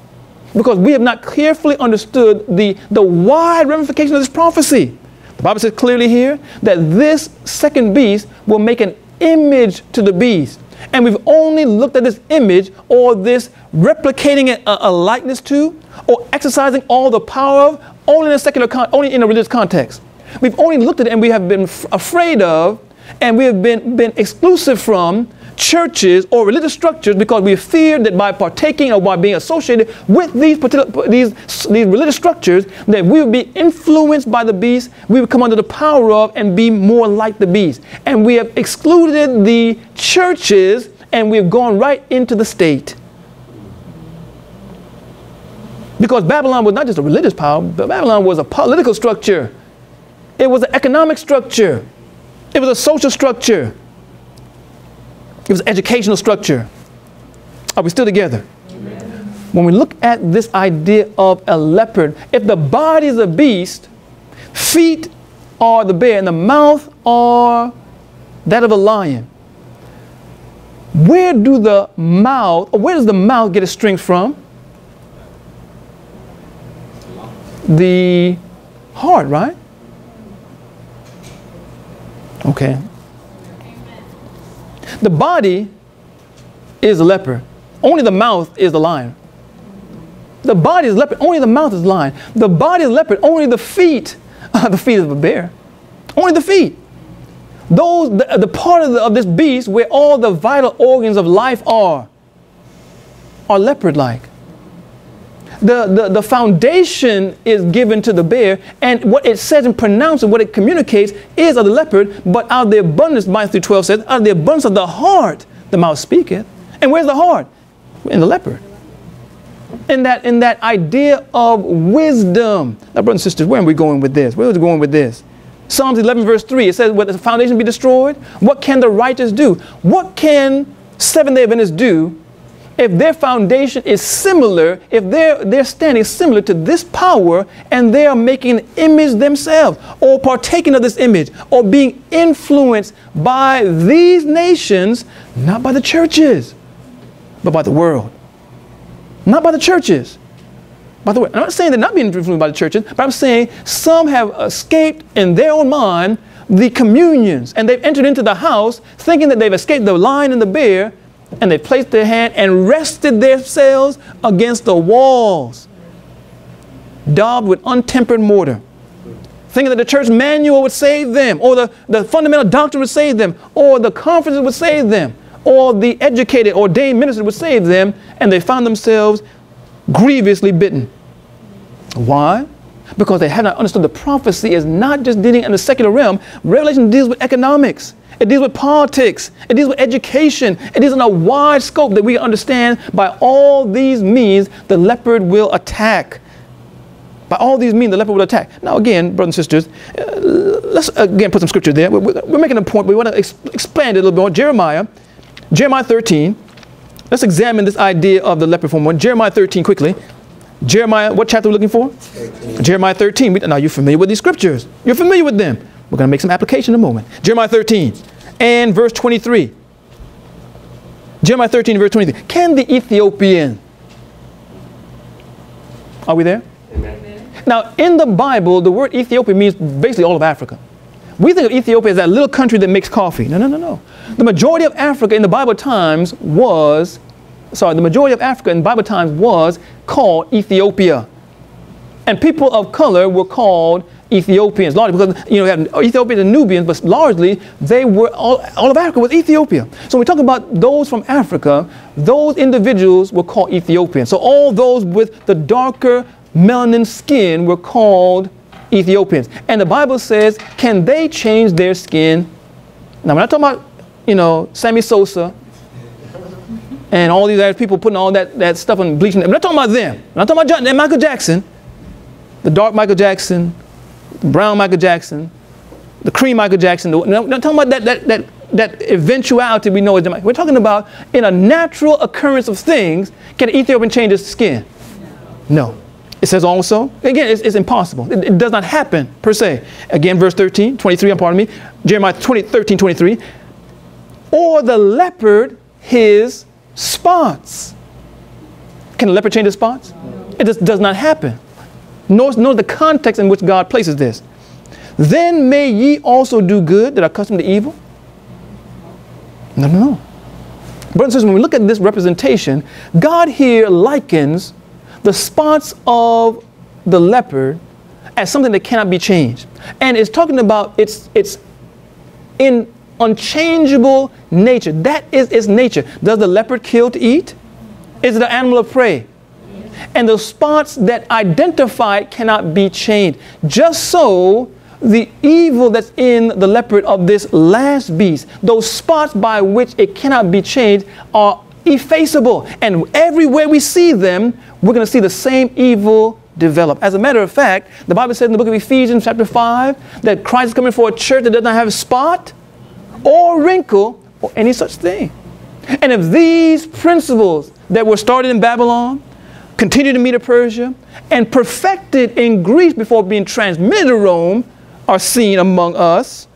because we have not carefully understood the, the wide ramification of this prophecy. The Bible says clearly here that this second beast will make an image to the beast. And we've only looked at this image or this replicating a, a likeness to or exercising all the power of only in a secular con- only in a religious context. We've only looked at it and we have been f- afraid of and we have been, been exclusive from churches or religious structures because we fear that by partaking or by being associated with these particular these, these religious structures that we would be influenced by the beast we would come under the power of and be more like the beast. And we have excluded the churches and we've gone right into the state. Because babylon was not just a religious power but babylon was a political structure. It was an economic structure. It was a social structure it was educational structure. Are we still together? Amen. When we look at this idea of a leopard, if the body is a beast, feet are the bear, and the mouth are that of a lion. Where do the mouth, where does the mouth get its strength from? The heart, right? Okay. The body is a leopard. Only the mouth is the lion. The body is leopard. Only the mouth is lion. The body is leopard. Only the feet are [LAUGHS] the feet of a bear. Only the feet. Those, the, the part of, the, of this beast where all the vital organs of life are, are leopard-like the, the, the foundation is given to the bear, and what it says and pronounces, what it communicates, is of the leopard, but out of the abundance, Matthew 12 says, out of the abundance of the heart, the mouth speaketh. And where's the heart? In the leopard. In that, in that idea of wisdom. Now, brothers and sisters, where are we going with this? Where are we going with this? Psalms 11, verse 3, it says, When the foundation be destroyed, what can the righteous do? What can seven day Adventists do if their foundation is similar, if their, their standing is similar to this power, and they are making an image themselves, or partaking of this image, or being influenced by these nations, not by the churches, but by the world. Not by the churches. By the way, I'm not saying they're not being influenced by the churches, but I'm saying some have escaped in their own mind the communions, and they've entered into the house thinking that they've escaped the lion and the bear, and they placed their hand and rested themselves against the walls, daubed with untempered mortar, thinking that the church manual would save them, or the, the fundamental doctrine would save them, or the conferences would save them, or the educated, ordained minister would save them, and they found themselves grievously bitten. Why? Because they had not understood the prophecy is not just dealing in the secular realm. Revelation deals with economics. It deals with politics. It deals with education. It is in a wide scope that we understand by all these means the leopard will attack. By all these means, the leopard will attack. Now, again, brothers and sisters, uh, let's again put some scripture there. We're, making a point. We want to ex expand it a little bit more. Jeremiah, Jeremiah 13. Let's examine this idea of the leopard form. Jeremiah 13 quickly. Jeremiah, what chapter are we looking for? 13. Jeremiah 13. Now, you're familiar with these scriptures. You're familiar with them. We're going to make some application in a moment. Jeremiah 13 and verse 23. Jeremiah 13 verse 23. Can the Ethiopian, are we there? Amen. Now, in the Bible, the word Ethiopia means basically all of Africa. We think of Ethiopia as that little country that makes coffee. No, no, no, no. The majority of Africa in the Bible times was, sorry, the majority of Africa in Bible times was called Ethiopia. And people of color were called Ethiopians, largely because you know we have Ethiopians and Nubians, but largely they were all, all of Africa was Ethiopia. So when we talk about those from Africa, those individuals were called Ethiopians. So all those with the darker melanin skin were called Ethiopians. And the Bible says, can they change their skin? Now, we're not talking about, you know, Sammy Sosa and all these other people putting all that, that stuff on bleaching. I'm not talking about them. I'm not talking about John, Michael Jackson, the dark Michael Jackson, brown Michael Jackson, the cream Michael Jackson. The, I'm not talking about that, that, that, that eventuality we know is. We're talking about in a natural occurrence of things, can an Ethiopian change his skin? No. It says also, again, it's, it's impossible. It, it, does not happen per se. Again, verse 13, 23, pardon me, Jeremiah 20, 13, 23. Or the leopard his spots. Can a leopard change his spots? It just does not happen. Notice the context in which God places this. Then may ye also do good that are accustomed to evil? No, no, no. Brothers and sisters, when we look at this representation, God here likens the spots of the leopard as something that cannot be changed. And it's talking about its, its in unchangeable nature. That is its nature. Does the leopard kill to eat? Is it an animal of prey? And the spots that identify it cannot be changed. Just so the evil that's in the leopard of this last beast, those spots by which it cannot be changed, are effaceable. And everywhere we see them, we're going to see the same evil develop. As a matter of fact, the Bible says in the book of Ephesians, chapter 5, that Christ is coming for a church that does not have a spot or wrinkle or any such thing. And if these principles that were started in Babylon, continued to Medo Persia, and perfected in Greece before being transmitted to Rome are seen among us,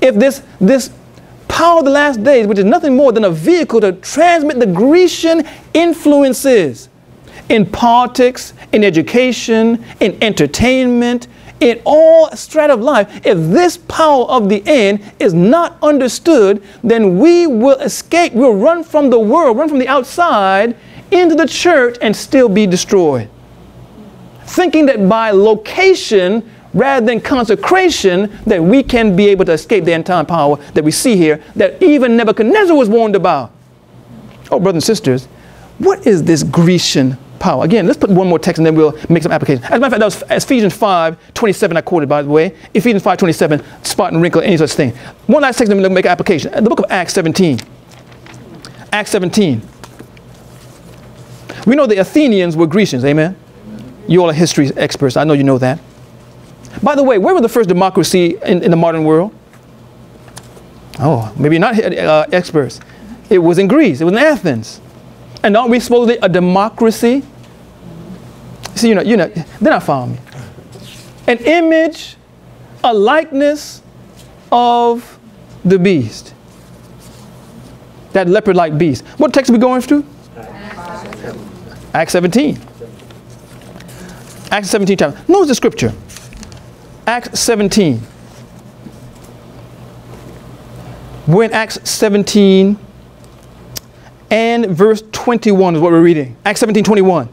if this, this power of the last days, which is nothing more than a vehicle to transmit the Grecian influences in politics, in education, in entertainment, in all strata of life, if this power of the end is not understood, then we will escape, we'll run from the world, run from the outside into the church and still be destroyed. Thinking that by location rather than consecration that we can be able to escape the end time power that we see here that even Nebuchadnezzar was warned about. Oh, brothers and sisters, what is this Grecian power? Again, let's put one more text and then we'll make some application. As a matter of fact, that was Ephesians 5, 27 I quoted, by the way. Ephesians 5, 27, spot and wrinkle, any such thing. One last text and we'll make application. The book of Acts 17. Acts 17. We know the Athenians were Grecians, amen? You all are history experts. I know you know that. By the way, where was the first democracy in, in the modern world? Oh, maybe not uh, experts. It was in Greece. It was in Athens. And aren't we supposedly a democracy? See, you know, you know, they're not following me. An image, a likeness of the beast. That leopard-like beast. What text are we going through? Acts 17. Acts 17 chapter. Notice the scripture. Acts 17. We're in Acts 17 and verse 21 is what we're reading. Acts 17, 21.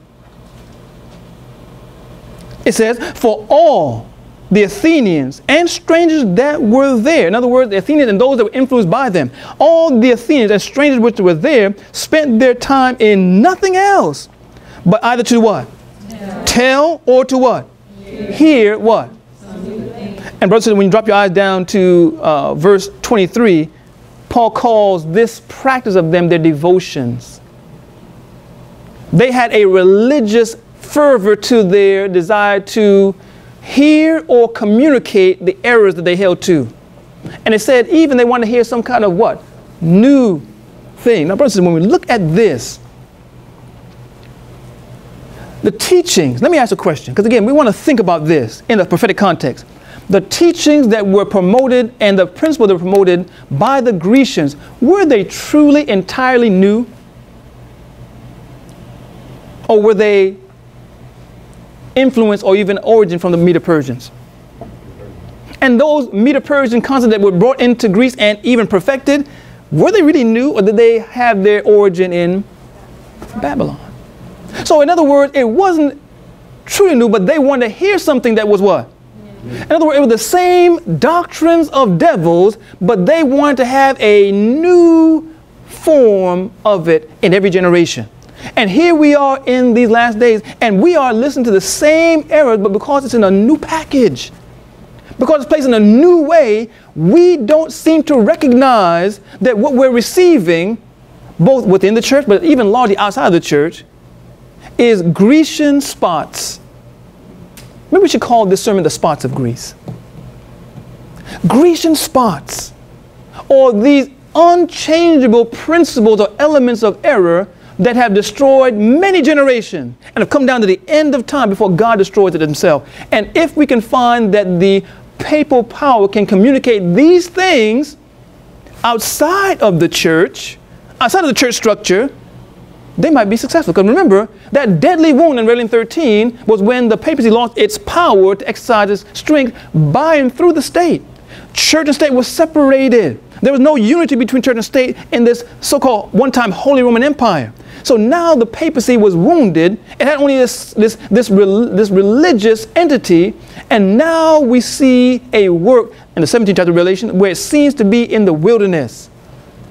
It says, For all the Athenians and strangers that were there, in other words, the Athenians and those that were influenced by them, all the Athenians and strangers which were there spent their time in nothing else but either to what? Tell, Tell or to what? Hear, Hear what? And brothers, when you drop your eyes down to uh, verse 23, Paul calls this practice of them their devotions. They had a religious fervor to their desire to hear or communicate the errors that they held to. And it said even they want to hear some kind of what? New thing. Now, brothers, when we look at this, the teachings, let me ask a question, because again, we want to think about this in a prophetic context the teachings that were promoted and the principles that were promoted by the Grecians, were they truly entirely new? Or were they influenced or even origin from the Medo-Persians? And those Medo-Persian concepts that were brought into Greece and even perfected, were they really new or did they have their origin in Babylon? So in other words, it wasn't truly new, but they wanted to hear something that was what? In other words, it was the same doctrines of devils, but they wanted to have a new form of it in every generation. And here we are in these last days, and we are listening to the same errors, but because it's in a new package, because it's placed in a new way, we don't seem to recognize that what we're receiving, both within the church, but even largely outside of the church, is Grecian spots. Maybe we should call this sermon the spots of Greece. Grecian spots, or these unchangeable principles or elements of error that have destroyed many generations and have come down to the end of time before God destroys it himself. And if we can find that the papal power can communicate these things outside of the church, outside of the church structure, they might be successful. Because remember, that deadly wound in Revelation 13 was when the papacy lost its power to exercise its strength by and through the state. Church and state was separated. There was no unity between church and state in this so called one time Holy Roman Empire. So now the papacy was wounded. It had only this, this, this, this religious entity. And now we see a work in the 17th chapter of Revelation where it seems to be in the wilderness.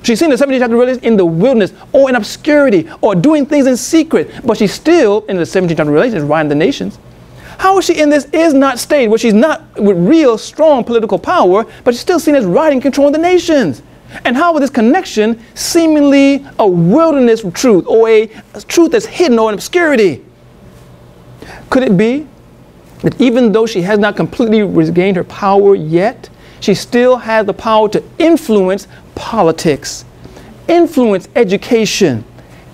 She's seen the 17th chapter of Revelation in the wilderness or in obscurity or doing things in secret. But she's still in the 17th chapter of Revelation riding the nations. How is she in this is not state where she's not with real strong political power, but she's still seen as riding control of the nations? And how would this connection seemingly a wilderness of truth or a truth that's hidden or in obscurity? Could it be that even though she has not completely regained her power yet, she still has the power to influence politics, influence education,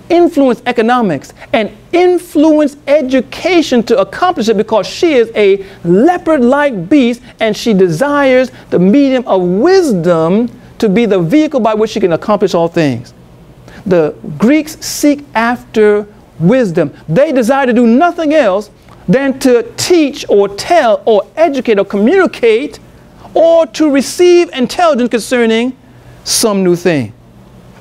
influence economics, and influence education to accomplish it because she is a leopard like beast and she desires the medium of wisdom to be the vehicle by which she can accomplish all things. The Greeks seek after wisdom. They desire to do nothing else than to teach or tell or educate or communicate or to receive intelligence concerning some new thing.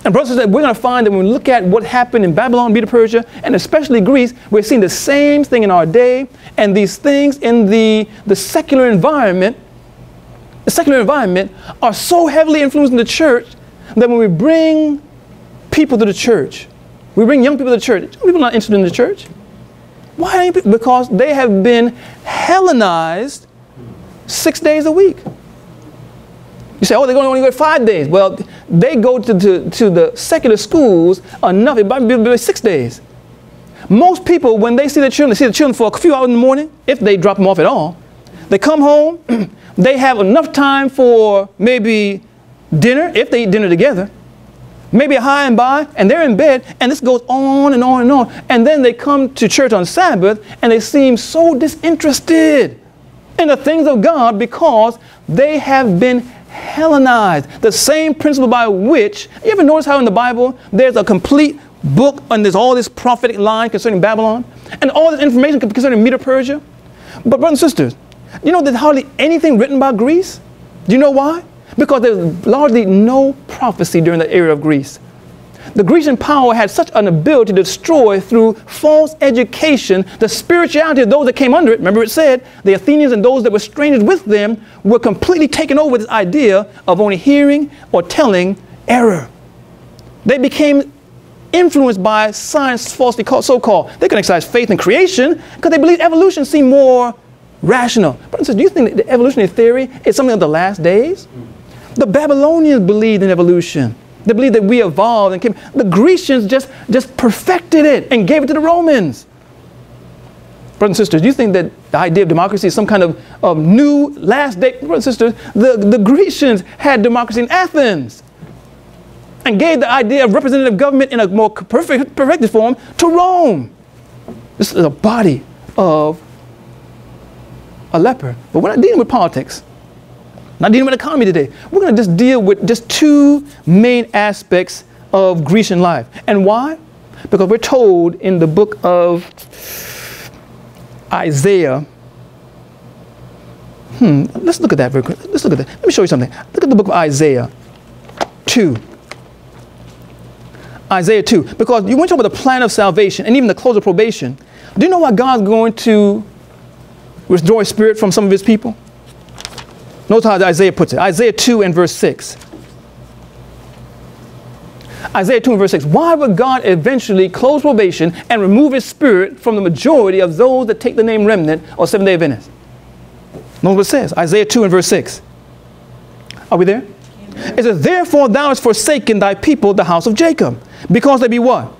And brothers and we're going to find that when we look at what happened in Babylon, Medo Persia, and especially Greece, we're seeing the same thing in our day, and these things in the, the secular environment the secular environment are so heavily influencing the church that when we bring people to the church, we bring young people to the church, people are not interested in the church. Why? Because they have been Hellenized six days a week. You say, oh, they're going to only go five days. Well, they go to, to, to the secular schools enough, it might be six days. Most people, when they see the children, they see the children for a few hours in the morning, if they drop them off at all. They come home, [CLEARS THROAT] they have enough time for maybe dinner, if they eat dinner together, maybe a high and by, and they're in bed, and this goes on and on and on. And then they come to church on Sabbath, and they seem so disinterested in the things of God because they have been Hellenized. The same principle by which, you ever notice how in the Bible there's a complete book and there's all this prophetic line concerning Babylon and all this information concerning Medo Persia? But brothers and sisters, you know, there's hardly anything written about Greece. Do you know why? Because there's largely no prophecy during the era of Greece. The Grecian power had such an ability to destroy through false education the spirituality of those that came under it. Remember, it said the Athenians and those that were strangers with them were completely taken over with this idea of only hearing or telling error. They became influenced by science, falsely called, so-called. They can exercise faith in creation because they believe evolution seemed more rational. But do you think that the evolutionary theory is something of the last days? The Babylonians believed in evolution. They believe that we evolved and came. The Grecians just, just perfected it and gave it to the Romans. Brothers and sisters, do you think that the idea of democracy is some kind of, of new last day? Brothers and sisters, the, the Grecians had democracy in Athens and gave the idea of representative government in a more perfect, perfected form to Rome. This is a body of a leper. But we're not dealing with politics, not dealing with economy today. We're going to just deal with just two main aspects of Grecian life. And why? Because we're told in the book of Isaiah. Hmm, let's look at that very quick. Let's look at that. Let me show you something. Look at the book of Isaiah 2. Isaiah 2. Because you talk about the plan of salvation and even the close of probation. Do you know why God's going to withdraw his spirit from some of his people? Notice how Isaiah puts it. Isaiah 2 and verse 6. Isaiah 2 and verse 6. Why would God eventually close probation and remove his spirit from the majority of those that take the name remnant or seven day Adventists? Notice what it says. Isaiah 2 and verse 6. Are we there? It says, Therefore thou hast forsaken thy people, the house of Jacob, because they be what?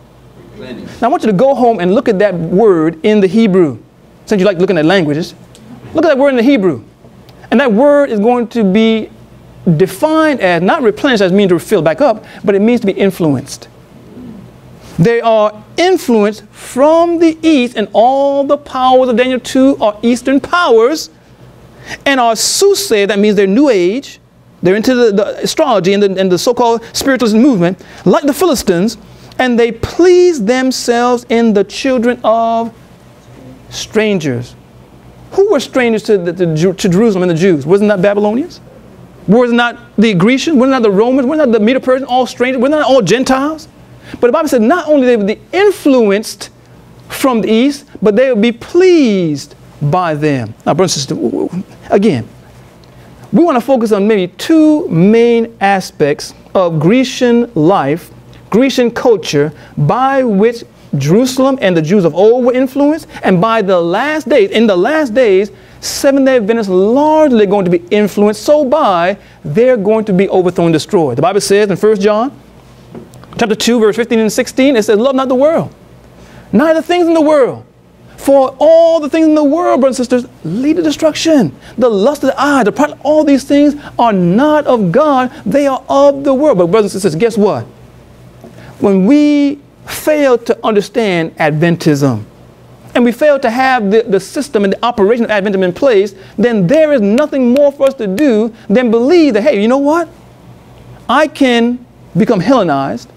Now I want you to go home and look at that word in the Hebrew. Since you like looking at languages, look at that word in the Hebrew. And that word is going to be defined as not replenished as means to fill back up, but it means to be influenced. They are influenced from the east, and all the powers of Daniel 2 are eastern powers, and are soothsayer, that means they're new age. They're into the, the astrology and the, and the so-called spiritualist movement, like the Philistines, and they please themselves in the children of strangers. Who were strangers to, the, to, to Jerusalem and the Jews? Wasn't that Babylonians? Was not the Grecians? Were not the Romans? Were not the Medo Persians all strangers? Were not all Gentiles? But the Bible said not only they would be influenced from the east, but they would be pleased by them. Now, brothers and sisters, again, we want to focus on maybe two main aspects of Grecian life, Grecian culture, by which Jerusalem and the Jews of old were influenced, and by the last days, in the last days, Seventh-day Adventists largely going to be influenced so by they're going to be overthrown and destroyed. The Bible says in 1 John chapter 2, verse 15 and 16, it says, Love not the world, neither things in the world. For all the things in the world, brothers and sisters, lead to destruction. The lust of the eye, the pride, all these things are not of God, they are of the world. But brothers and sisters, guess what? When we fail to understand Adventism, and we fail to have the, the system and the operation of Adventism in place, then there is nothing more for us to do than believe that, hey, you know what? I can become Hellenized.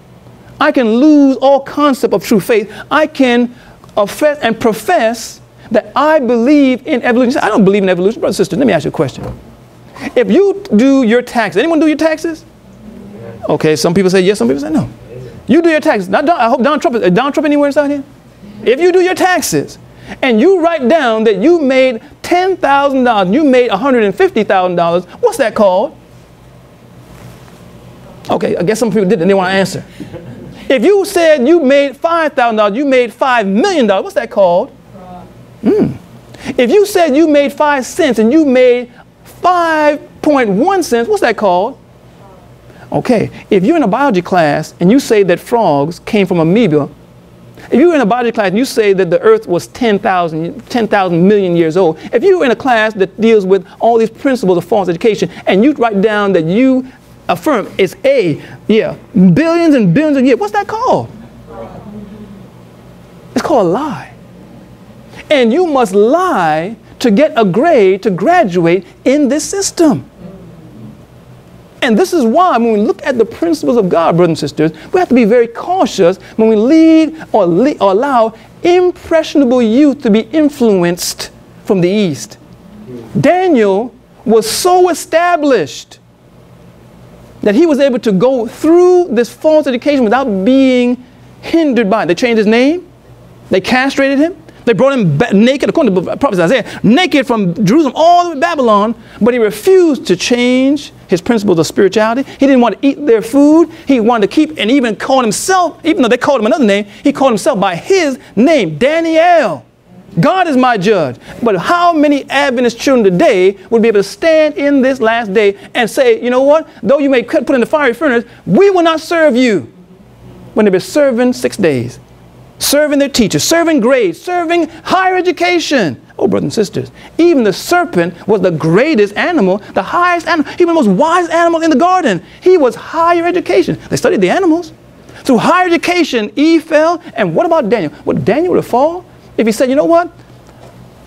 I can lose all concept of true faith. I can affess and profess that I believe in evolution. I don't believe in evolution. Brother, sister, let me ask you a question. If you do your taxes, anyone do your taxes? Okay, some people say yes, some people say no. You do your taxes. Now, I hope Donald Trump, is Donald Trump anywhere inside here? If you do your taxes and you write down that you made $10,000, you made $150,000, what's that called? Okay, I guess some people did and they want to answer. If you said you made $5,000, you made $5 million, what's that called? Mm. If you said you made 5 cents and you made 5.1 cents, what's that called? Okay, if you're in a biology class and you say that frogs came from amoeba if you were in a biology class and you say that the earth was 10,000 10, million years old, if you were in a class that deals with all these principles of false education and you write down that you affirm it's a, yeah, billions and billions of years, what's that called? It's called a lie. And you must lie to get a grade to graduate in this system. And this is why when we look at the principles of God, brothers and sisters, we have to be very cautious when we lead or, or allow impressionable youth to be influenced from the East. Daniel was so established that he was able to go through this false education without being hindered by it. They changed his name, they castrated him, they brought him naked, according to the prophet Isaiah, naked from Jerusalem all the way to Babylon, but he refused to change his principles of spirituality. He didn't want to eat their food. He wanted to keep and even called himself, even though they called him another name, he called himself by his name, Daniel. God is my judge. But how many Adventist children today would be able to stand in this last day and say, you know what? Though you may put in the fiery furnace, we will not serve you. When they've been serving six days serving their teachers, serving grades, serving higher education. Oh, brothers and sisters, even the serpent was the greatest animal, the highest animal, even the most wise animal in the garden. He was higher education. They studied the animals. Through higher education, Eve fell. And what about Daniel? Would Daniel would have fall if he said, you know what?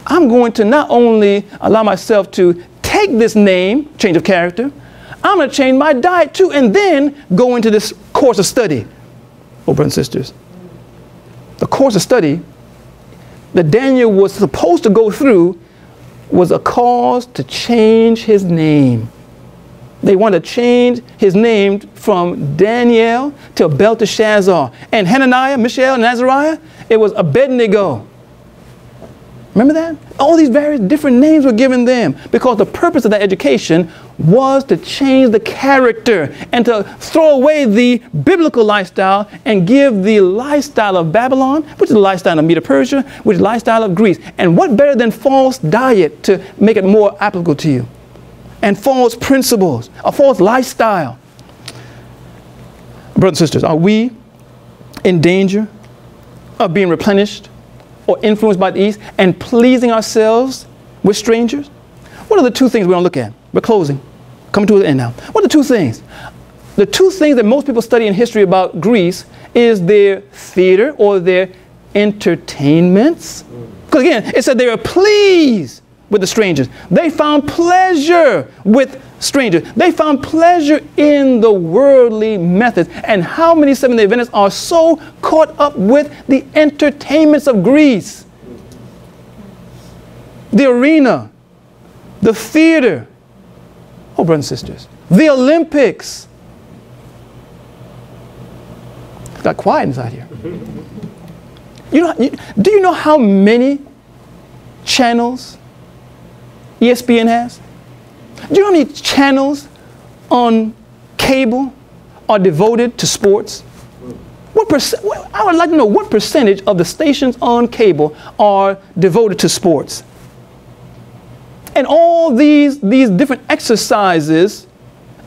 I'm going to not only allow myself to take this name, change of character, I'm going to change my diet too, and then go into this course of study. Oh, brothers and sisters, the course of study that Daniel was supposed to go through was a cause to change his name. They wanted to change his name from Daniel to Belteshazzar. And Hananiah, Mishael, and Azariah, it was Abednego. Remember that? All these various different names were given them because the purpose of that education was to change the character and to throw away the biblical lifestyle and give the lifestyle of Babylon, which is the lifestyle of Medo Persia, which is the lifestyle of Greece. And what better than false diet to make it more applicable to you? And false principles, a false lifestyle. Brothers and sisters, are we in danger of being replenished or influenced by the East and pleasing ourselves with strangers? What are the two things we're going to look at? We're closing, coming to the end now. What are the two things? The two things that most people study in history about Greece is their theater or their entertainments. Because again, it said they were pleased with the strangers. They found pleasure with strangers. They found pleasure in the worldly methods. And how many Seventh-day Adventists are so caught up with the entertainments of Greece? The arena, the theater. Oh, brothers and sisters, the Olympics. It's got quiet inside here. You know, you, do you know how many channels ESPN has? Do you know how many channels on cable are devoted to sports? What percent, I would like to know what percentage of the stations on cable are devoted to sports. And all these, these different exercises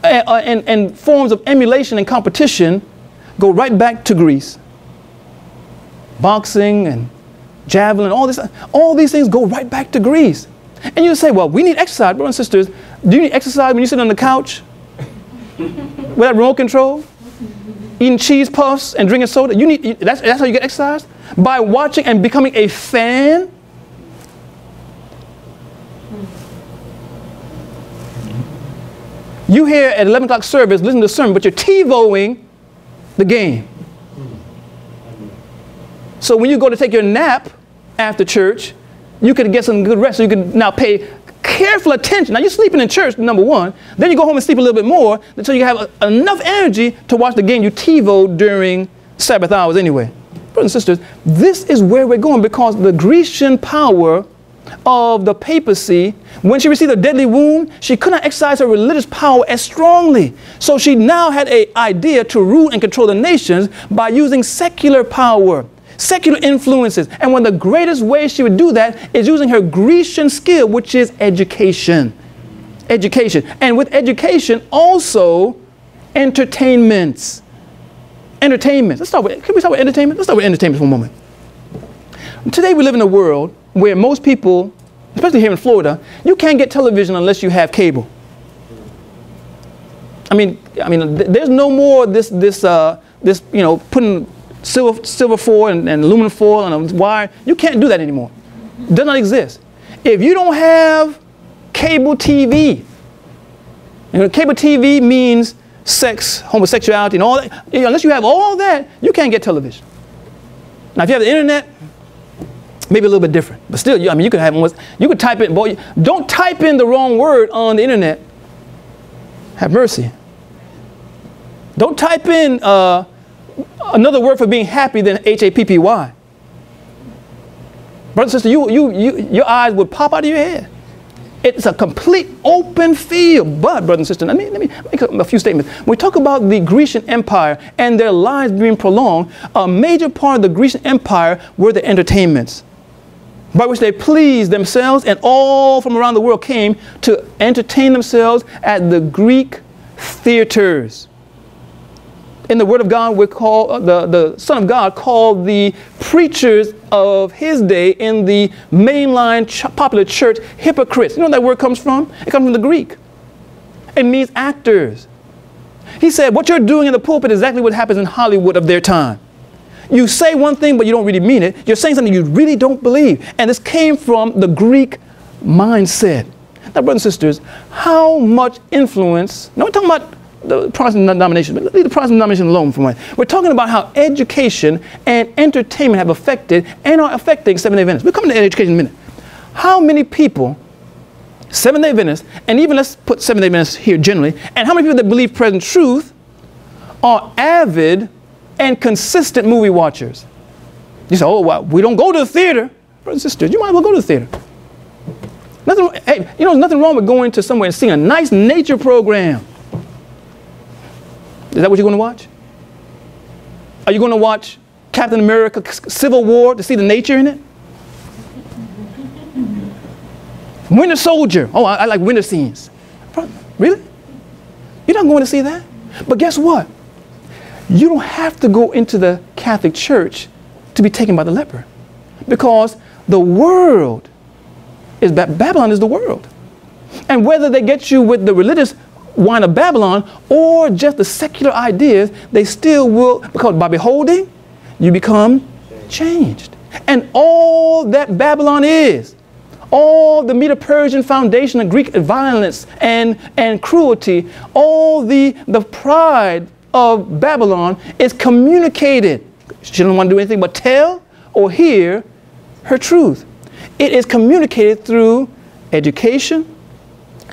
and, uh, uh, and, and forms of emulation and competition go right back to Greece. Boxing and javelin, all, this, all these things go right back to Greece. And you say, well, we need exercise, brothers and sisters. Do you need exercise when you sit on the couch [LAUGHS] with that remote control? Eating cheese puffs and drinking soda? You need, that's, that's how you get exercise? By watching and becoming a fan? You here at 11 o'clock service, listen to the sermon, but you're TiVoing the game. So when you go to take your nap after church, you could get some good rest. So you can now pay careful attention. Now you're sleeping in church, number one. Then you go home and sleep a little bit more until you have enough energy to watch the game you TiVo during Sabbath hours anyway. Brothers and sisters, this is where we're going because the Grecian power of the papacy, when she received a deadly wound, she could not exercise her religious power as strongly. So she now had an idea to rule and control the nations by using secular power secular influences. And one of the greatest ways she would do that is using her Grecian skill, which is education. Education. And with education, also entertainments. Entertainment. Let's start with, can we start with entertainment? Let's start with entertainment for a moment. Today we live in a world where most people, especially here in Florida, you can't get television unless you have cable. I mean, I mean, th there's no more this, this, uh, this, you know, putting silver, silver foil and, and aluminum foil on a wire. You can't do that anymore. It does not exist. If you don't have cable TV, you know, cable TV means sex, homosexuality, and all that. Unless you have all that, you can't get television. Now, if you have the internet, maybe a little bit different. But still, you, I mean, you could have almost, you could type it, boy, don't type in the wrong word on the internet. Have mercy. Don't type in uh, another word for being happy than H-A-P-P-Y. Brother, sister, you, you, you, your eyes would pop out of your head. It's a complete open field. But, brother and sister, let me, let me make a, a few statements. When we talk about the Grecian Empire and their lives being prolonged, a major part of the Grecian Empire were the entertainments by which they pleased themselves and all from around the world came to entertain themselves at the Greek theaters in the Word of God, we call uh, the, the Son of God called the preachers of his day in the mainline ch popular church hypocrites. You know where that word comes from? It comes from the Greek. It means actors. He said, What you're doing in the pulpit is exactly what happens in Hollywood of their time. You say one thing, but you don't really mean it. You're saying something you really don't believe. And this came from the Greek mindset. Now, brothers and sisters, how much influence, now we're talking about the Protestant denomination, but leave the Protestant denomination alone for a moment. We're talking about how education and entertainment have affected and are affecting Seventh-day Adventists. We're coming to education in a minute. How many people, Seventh-day Adventists, and even let's put Seventh-day Adventists here generally, and how many people that believe present truth are avid and consistent movie watchers? You say, oh, well, we don't go to the theater. Brothers and sisters, you might as well go to the theater. Nothing, hey, you know, there's nothing wrong with going to somewhere and seeing a nice nature program. Is that what you're going to watch? Are you going to watch Captain America Civil War to see the nature in it? [LAUGHS] Winter Soldier. Oh, I, I like winter scenes. Really? You're not going to see that? But guess what? You don't have to go into the Catholic Church to be taken by the leper because the world is that Babylon is the world. And whether they get you with the religious wine of Babylon or just the secular ideas, they still will, because by beholding, you become changed. And all that Babylon is, all the Medo-Persian foundation of Greek violence and, and cruelty, all the, the pride of Babylon is communicated. She doesn't want to do anything but tell or hear her truth. It is communicated through education,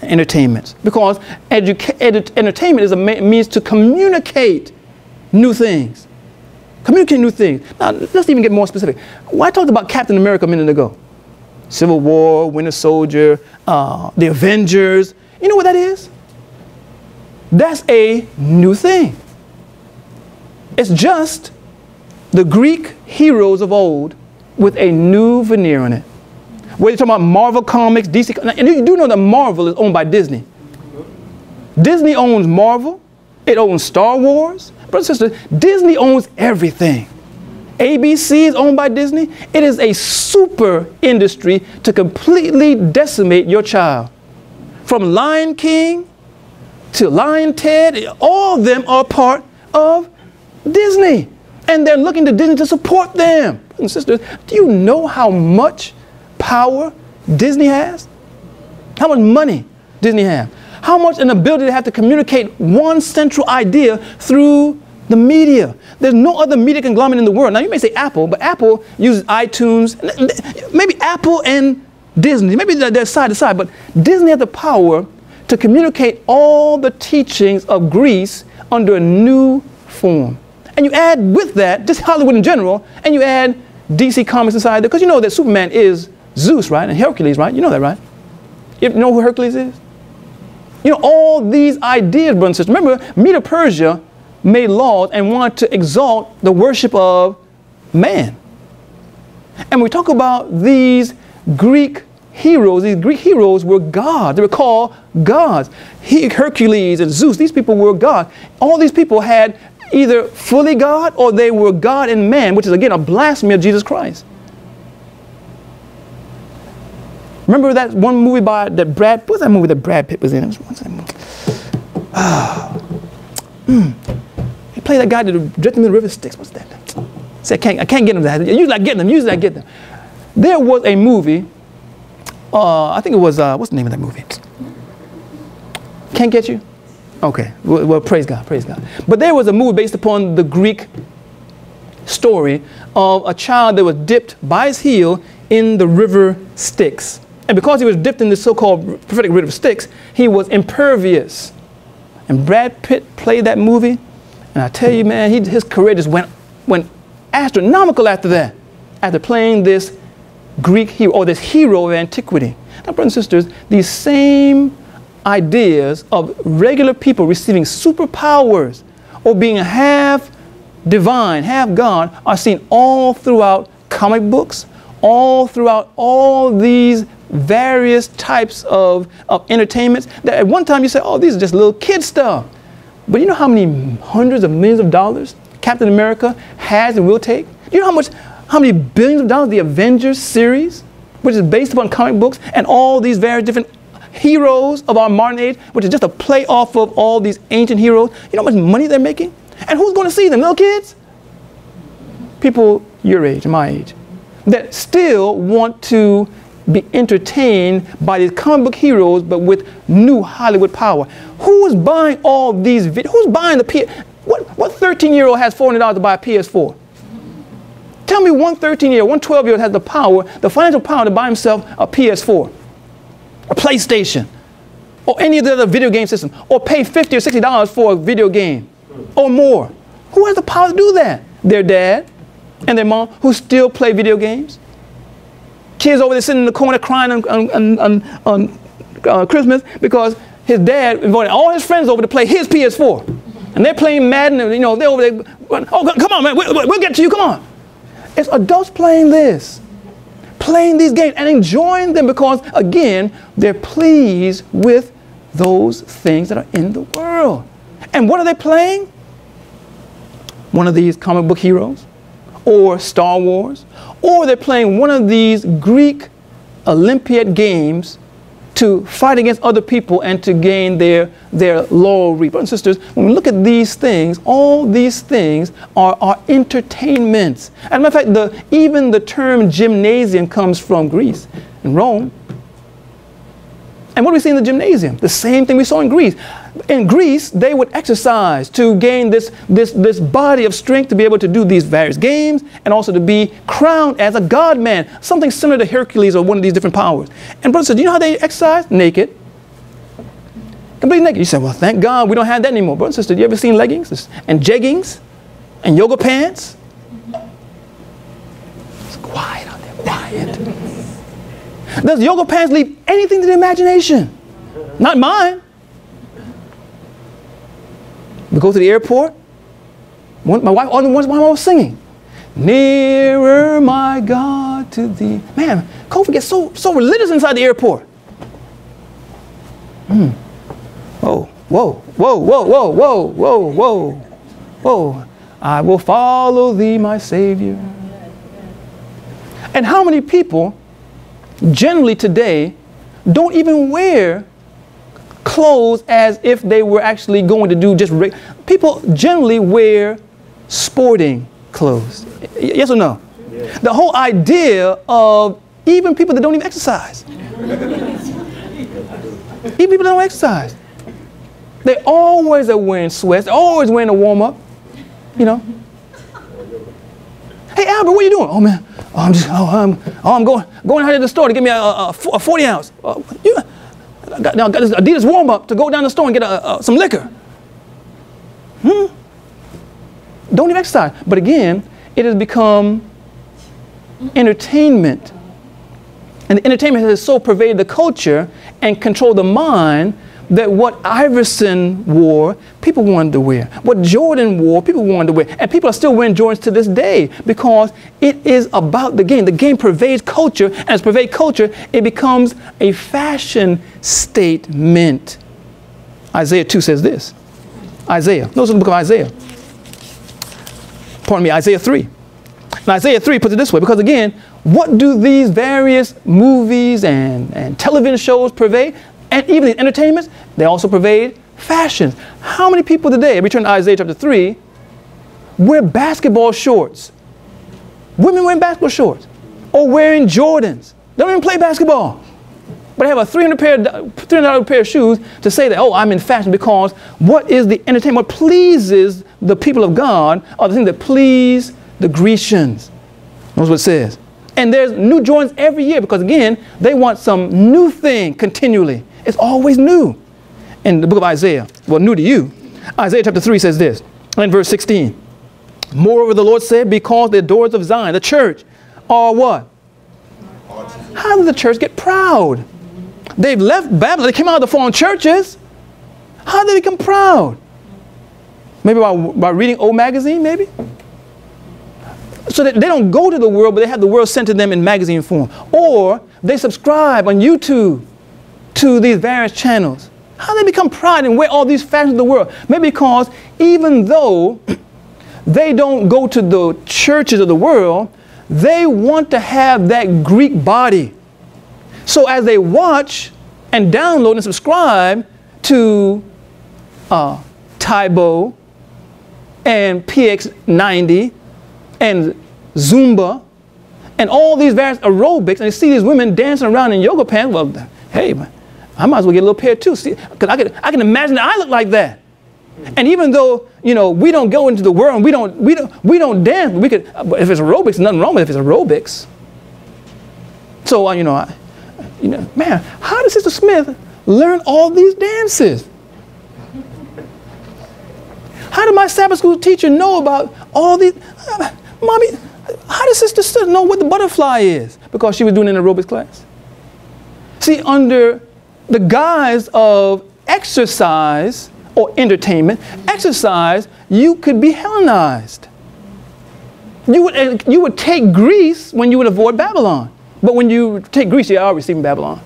entertainment. Because entertainment is a means to communicate new things. Communicate new things. Now, let's even get more specific. Well, I talked about Captain America a minute ago. Civil War, Winter Soldier, uh, the Avengers. You know what that is? That's a new thing. It's just the Greek heroes of old with a new veneer on it. Whether you're talking about Marvel Comics, DC, and you do know that Marvel is owned by Disney. Disney owns Marvel, it owns Star Wars. Brothers and sisters, Disney owns everything. ABC is owned by Disney. It is a super industry to completely decimate your child. From Lion King to Lion Ted, all of them are part of Disney. And they're looking to Disney to support them. Brothers and sisters, do you know how much power Disney has? How much money Disney has? How much an ability to have to communicate one central idea through the media. There's no other media conglomerate in the world. Now you may say Apple, but Apple uses iTunes. Maybe Apple and Disney, maybe they're side to side, but Disney has the power to communicate all the teachings of Greece under a new form. And you add with that, just Hollywood in general, and you add DC Comics inside there, because you know that Superman is Zeus, right? And Hercules, right? You know that, right? You know who Hercules is? You know, all these ideas, brothers and sisters. Remember, Medo Persia made laws and wanted to exalt the worship of man. And we talk about these Greek heroes, these Greek heroes were gods. They were called gods. He, Hercules and Zeus, these people were gods. All these people had either fully God or they were God and man, which is again a blasphemy of Jesus Christ. Remember that one movie by that Brad? What's that movie that Brad Pitt was in? What's that movie? Ah, mm. He played that guy that drifted in the river Styx. What's that? See, I can't, I can't get him that. Usually I get them. Usually I get them. There was a movie. Uh, I think it was. Uh, what's the name of that movie? Can't get you. Okay. Well, well, praise God. Praise God. But there was a movie based upon the Greek story of a child that was dipped by his heel in the river Styx. And because he was dipped in the so-called prophetic river Styx, he was impervious. And Brad Pitt played that movie, and I tell you, man, he, his career just went, went astronomical after that, after playing this Greek hero, or this hero of antiquity. Now, brothers and sisters, these same ideas of regular people receiving superpowers or being half divine, half God, are seen all throughout comic books, all throughout all these various types of, of entertainments that at one time you say, oh, these are just little kid stuff. But you know how many hundreds of millions of dollars Captain America has and will take? You know how much, how many billions of dollars the Avengers series, which is based upon comic books and all these various different heroes of our modern age, which is just a play off of all these ancient heroes. You know how much money they're making? And who's going to see them? Little kids? People your age, my age, that still want to be entertained by these comic book heroes, but with new Hollywood power. Who is buying all these videos? Who's buying the PS? What, what 13 year old has $400 to buy a PS4? Tell me one 13 year old, one 12 year old has the power, the financial power to buy himself a PS4, a PlayStation, or any of the other video game systems, or pay 50 or $60 for a video game or more. Who has the power to do that? Their dad and their mom who still play video games? kids over there sitting in the corner crying on, on, on, on uh, Christmas because his dad invited all his friends over to play his PS4. And they're playing Madden, and, you know, they're over there. Oh, come on, man, we'll, we'll get to you, come on. It's adults playing this, playing these games and enjoying them because, again, they're pleased with those things that are in the world. And what are they playing? One of these comic book heroes, or Star Wars, or they're playing one of these Greek Olympiad games to fight against other people and to gain their, their wreath. Brothers and sisters, when we look at these things, all these things are, are entertainments. As a matter of fact, the, even the term gymnasium comes from Greece and Rome. And what do we see in the gymnasium? The same thing we saw in Greece. In Greece, they would exercise to gain this, this, this body of strength to be able to do these various games and also to be crowned as a god man, something similar to Hercules or one of these different powers. And brother said, do you know how they exercise? Naked. Completely naked. You said, well, thank God we don't have that anymore. Brother and sister, you ever seen leggings and jeggings and yoga pants? It's quiet out there, quiet. Does yoga pants leave anything to the imagination? Not mine. We go to the airport. One, my wife, all the ones my mom was singing. Nearer, my God, to thee. Man, COVID gets so, so religious inside the airport. Hmm. Whoa, whoa, whoa, whoa, whoa, whoa, whoa, whoa, whoa. I will follow thee, my Savior. And how many people generally today don't even wear clothes as if they were actually going to do just people generally wear sporting clothes. Yes or no? Yes. the whole idea of even people that don't even exercise. Even people that don't exercise. They always are wearing sweats. They're always wearing a warm-up you know? Hey albert what are you doing? Oh man. Oh, I'm just, oh, I'm, oh, I'm going, going out to the store to get me a, a, a 40 ounce. Uh, you, I got, I got this Adidas warm up to go down the store and get a, some liquor. Hmm? Don't even exercise. But again, it has become entertainment. And the entertainment has so pervaded the culture and controlled the mind that what Iverson wore, people wanted to wear. What Jordan wore, people wanted to wear. And people are still wearing Jordans to this day because it is about the game. The game pervades culture. And as pervades culture, it becomes a fashion statement. Isaiah 2 says this. Isaiah. Notice the book of Isaiah. Pardon me, Isaiah 3. And Isaiah 3 puts it this way because again, what do these various movies and, and television shows pervade? And even the entertainments, they also pervade fashions. How many people today, we turn to Isaiah chapter 3, wear basketball shorts? Women wearing basketball shorts or wearing Jordans. They don't even play basketball. But I have a 300 pair, $300 pair of shoes to say that, oh, I'm in fashion because what is the entertainment? What pleases the people of God are the things that please the Grecians. That's what it says. And there's new joints every year because, again, they want some new thing continually. It's always new. In the book of Isaiah, well, new to you, Isaiah chapter 3 says this, in verse 16. Moreover, the Lord said, because the doors of Zion, the church, are what? How did the church get proud? They've left Babylon. They came out of the foreign churches. How did they become proud? Maybe by, by reading old magazine, maybe? So that they don't go to the world, but they have the world sent to them in magazine form. Or they subscribe on YouTube to these various channels? How they become proud and wear all these fashions of the world? Maybe because even though [CLEARS THROAT] they don't go to the churches of the world, they want to have that Greek body. So as they watch and download and subscribe to uh, Tae Bo and PX90 and Zumba and all these various aerobics, and they see these women dancing around in yoga pants, well, hey, man, I might as well get a little pair too. See, because I can, I can imagine that I look like that. And even though you know we don't go into the world and we don't we don't we don't dance, we could. If it's aerobics, nothing wrong with it if it's aerobics. So uh, you know, I, you know, man, how did Sister Smith learn all these dances? How did my Sabbath school teacher know about all these? Uh, mommy, How does Sister Sister know what the butterfly is? Because she was doing an aerobics class. See, under the guise of exercise or entertainment, exercise, you could be Hellenized. You would, eh, you would take Greece when you would avoid Babylon. But when you take Greece, you are receiving Babylon.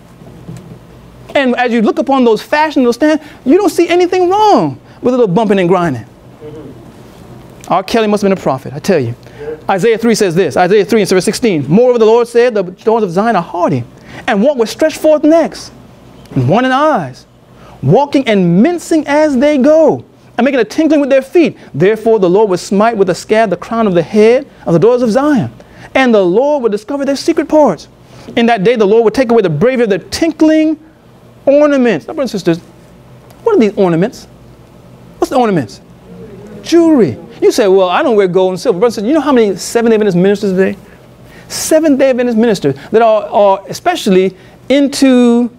And as you look upon those fashionable stands, you don't see anything wrong with a little bumping and grinding. R. Kelly must have been a prophet, I tell you. Isaiah 3 says this Isaiah 3 and verse 16. Moreover, the Lord said, The daughters of Zion are hardy, and what with stretched forth necks, and one in eyes, walking and mincing as they go, and making a tinkling with their feet. Therefore, the Lord will smite with a scab the crown of the head of the daughters of Zion, and the Lord will discover their secret parts. In that day, the Lord will take away the bravery of their tinkling ornaments. Now, brothers and sisters, what are these ornaments? What's the ornaments? Jewelry. You say, well, I don't wear gold and silver. Brothers, you know how many Seventh-day Adventist ministers today? Seventh-day Adventist ministers that are, are especially into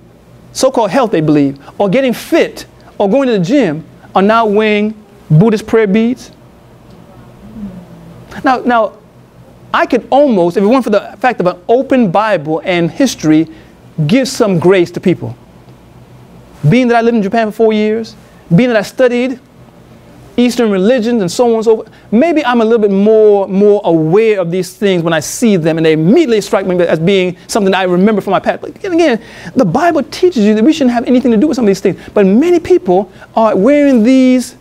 so-called health, they believe, or getting fit, or going to the gym, are now wearing Buddhist prayer beads. Now, now, I could almost, if it weren't for the fact of an open Bible and history, give some grace to people. Being that I lived in Japan for four years, being that I studied Eastern religions and so on and so forth, maybe I'm a little bit more, more aware of these things when I see them and they immediately strike me as being something I remember from my past. But again, the Bible teaches you that we shouldn't have anything to do with some of these things. But many people are wearing these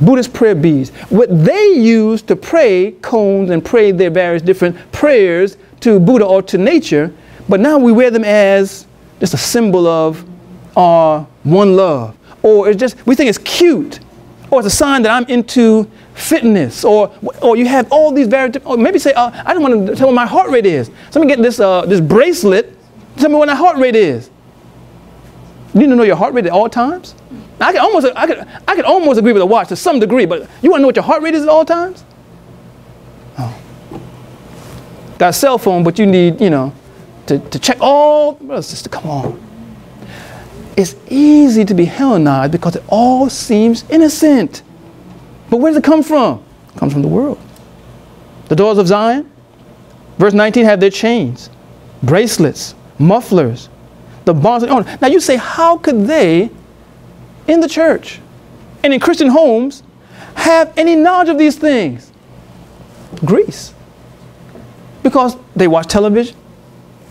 Buddhist prayer beads. What they use to pray cones and pray their various different prayers to Buddha or to nature, but now we wear them as just a symbol of our one love. Or it's just, we think it's cute or it's a sign that I'm into fitness, or, or you have all these very, or maybe say, uh, I don't want to tell what my heart rate is. So let me get this, uh, this bracelet, tell me what my heart rate is. You need to know your heart rate at all times? I could almost, I could, I could almost agree with a watch to some degree, but you want to know what your heart rate is at all times? Oh. Got a cell phone, but you need, you know, to, to check all, brother, sister, come on. It's easy to be Hellenized because it all seems innocent. But where does it come from? It comes from the world. The doors of Zion, verse 19, have their chains, bracelets, mufflers, the bonds of honor. Now you say, how could they in the church and in Christian homes have any knowledge of these things? Greece. Because they watch television,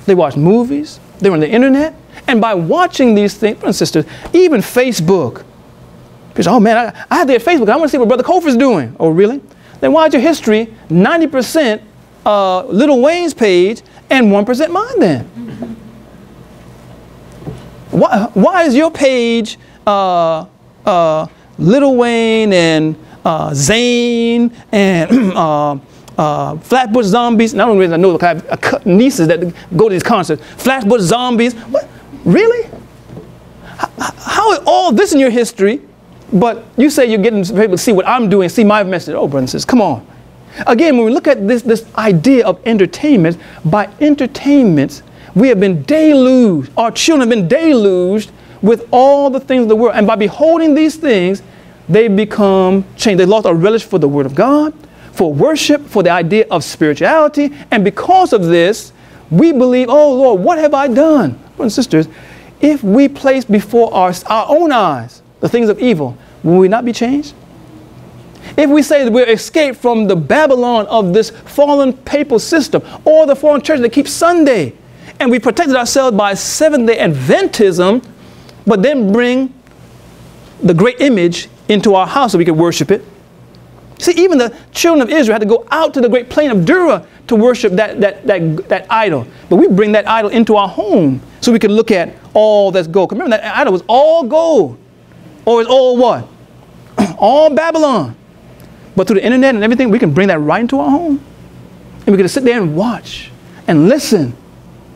they watch movies, they're on the internet, and by watching these things, brothers and sisters, even Facebook, say, oh man, I, I have their Facebook. I want to see what Brother Cofer's doing. Oh, really? Then why is your history 90% uh, Little Wayne's page and 1% mine then? Why, why is your page uh, uh, Little Wayne and uh, Zane and [CLEARS THROAT] uh, Flatbush Zombies? And I don't know, I have nieces that go to these concerts. Flatbush Zombies. What? Really? How is all this in your history, but you say you're getting people to see what I'm doing, see my message? Oh, brothers and sisters, come on. Again, when we look at this, this idea of entertainment, by entertainment, we have been deluged, our children have been deluged with all the things of the world. And by beholding these things, they become changed. They lost a relish for the Word of God, for worship, for the idea of spirituality. And because of this, we believe, oh Lord, what have I done? Brothers and sisters, if we place before our, our own eyes the things of evil, will we not be changed? If we say that we're escaped from the Babylon of this fallen papal system or the foreign church that keeps Sunday, and we protected ourselves by Seventh day Adventism, but then bring the great image into our house so we can worship it. See, even the children of Israel had to go out to the great plain of Dura to worship that, that, that, that idol. But we bring that idol into our home so we can look at all that's gold. Remember that idol was all gold. Or it's all what? [CLEARS THROAT] all Babylon. But through the internet and everything, we can bring that right into our home. And we can sit there and watch and listen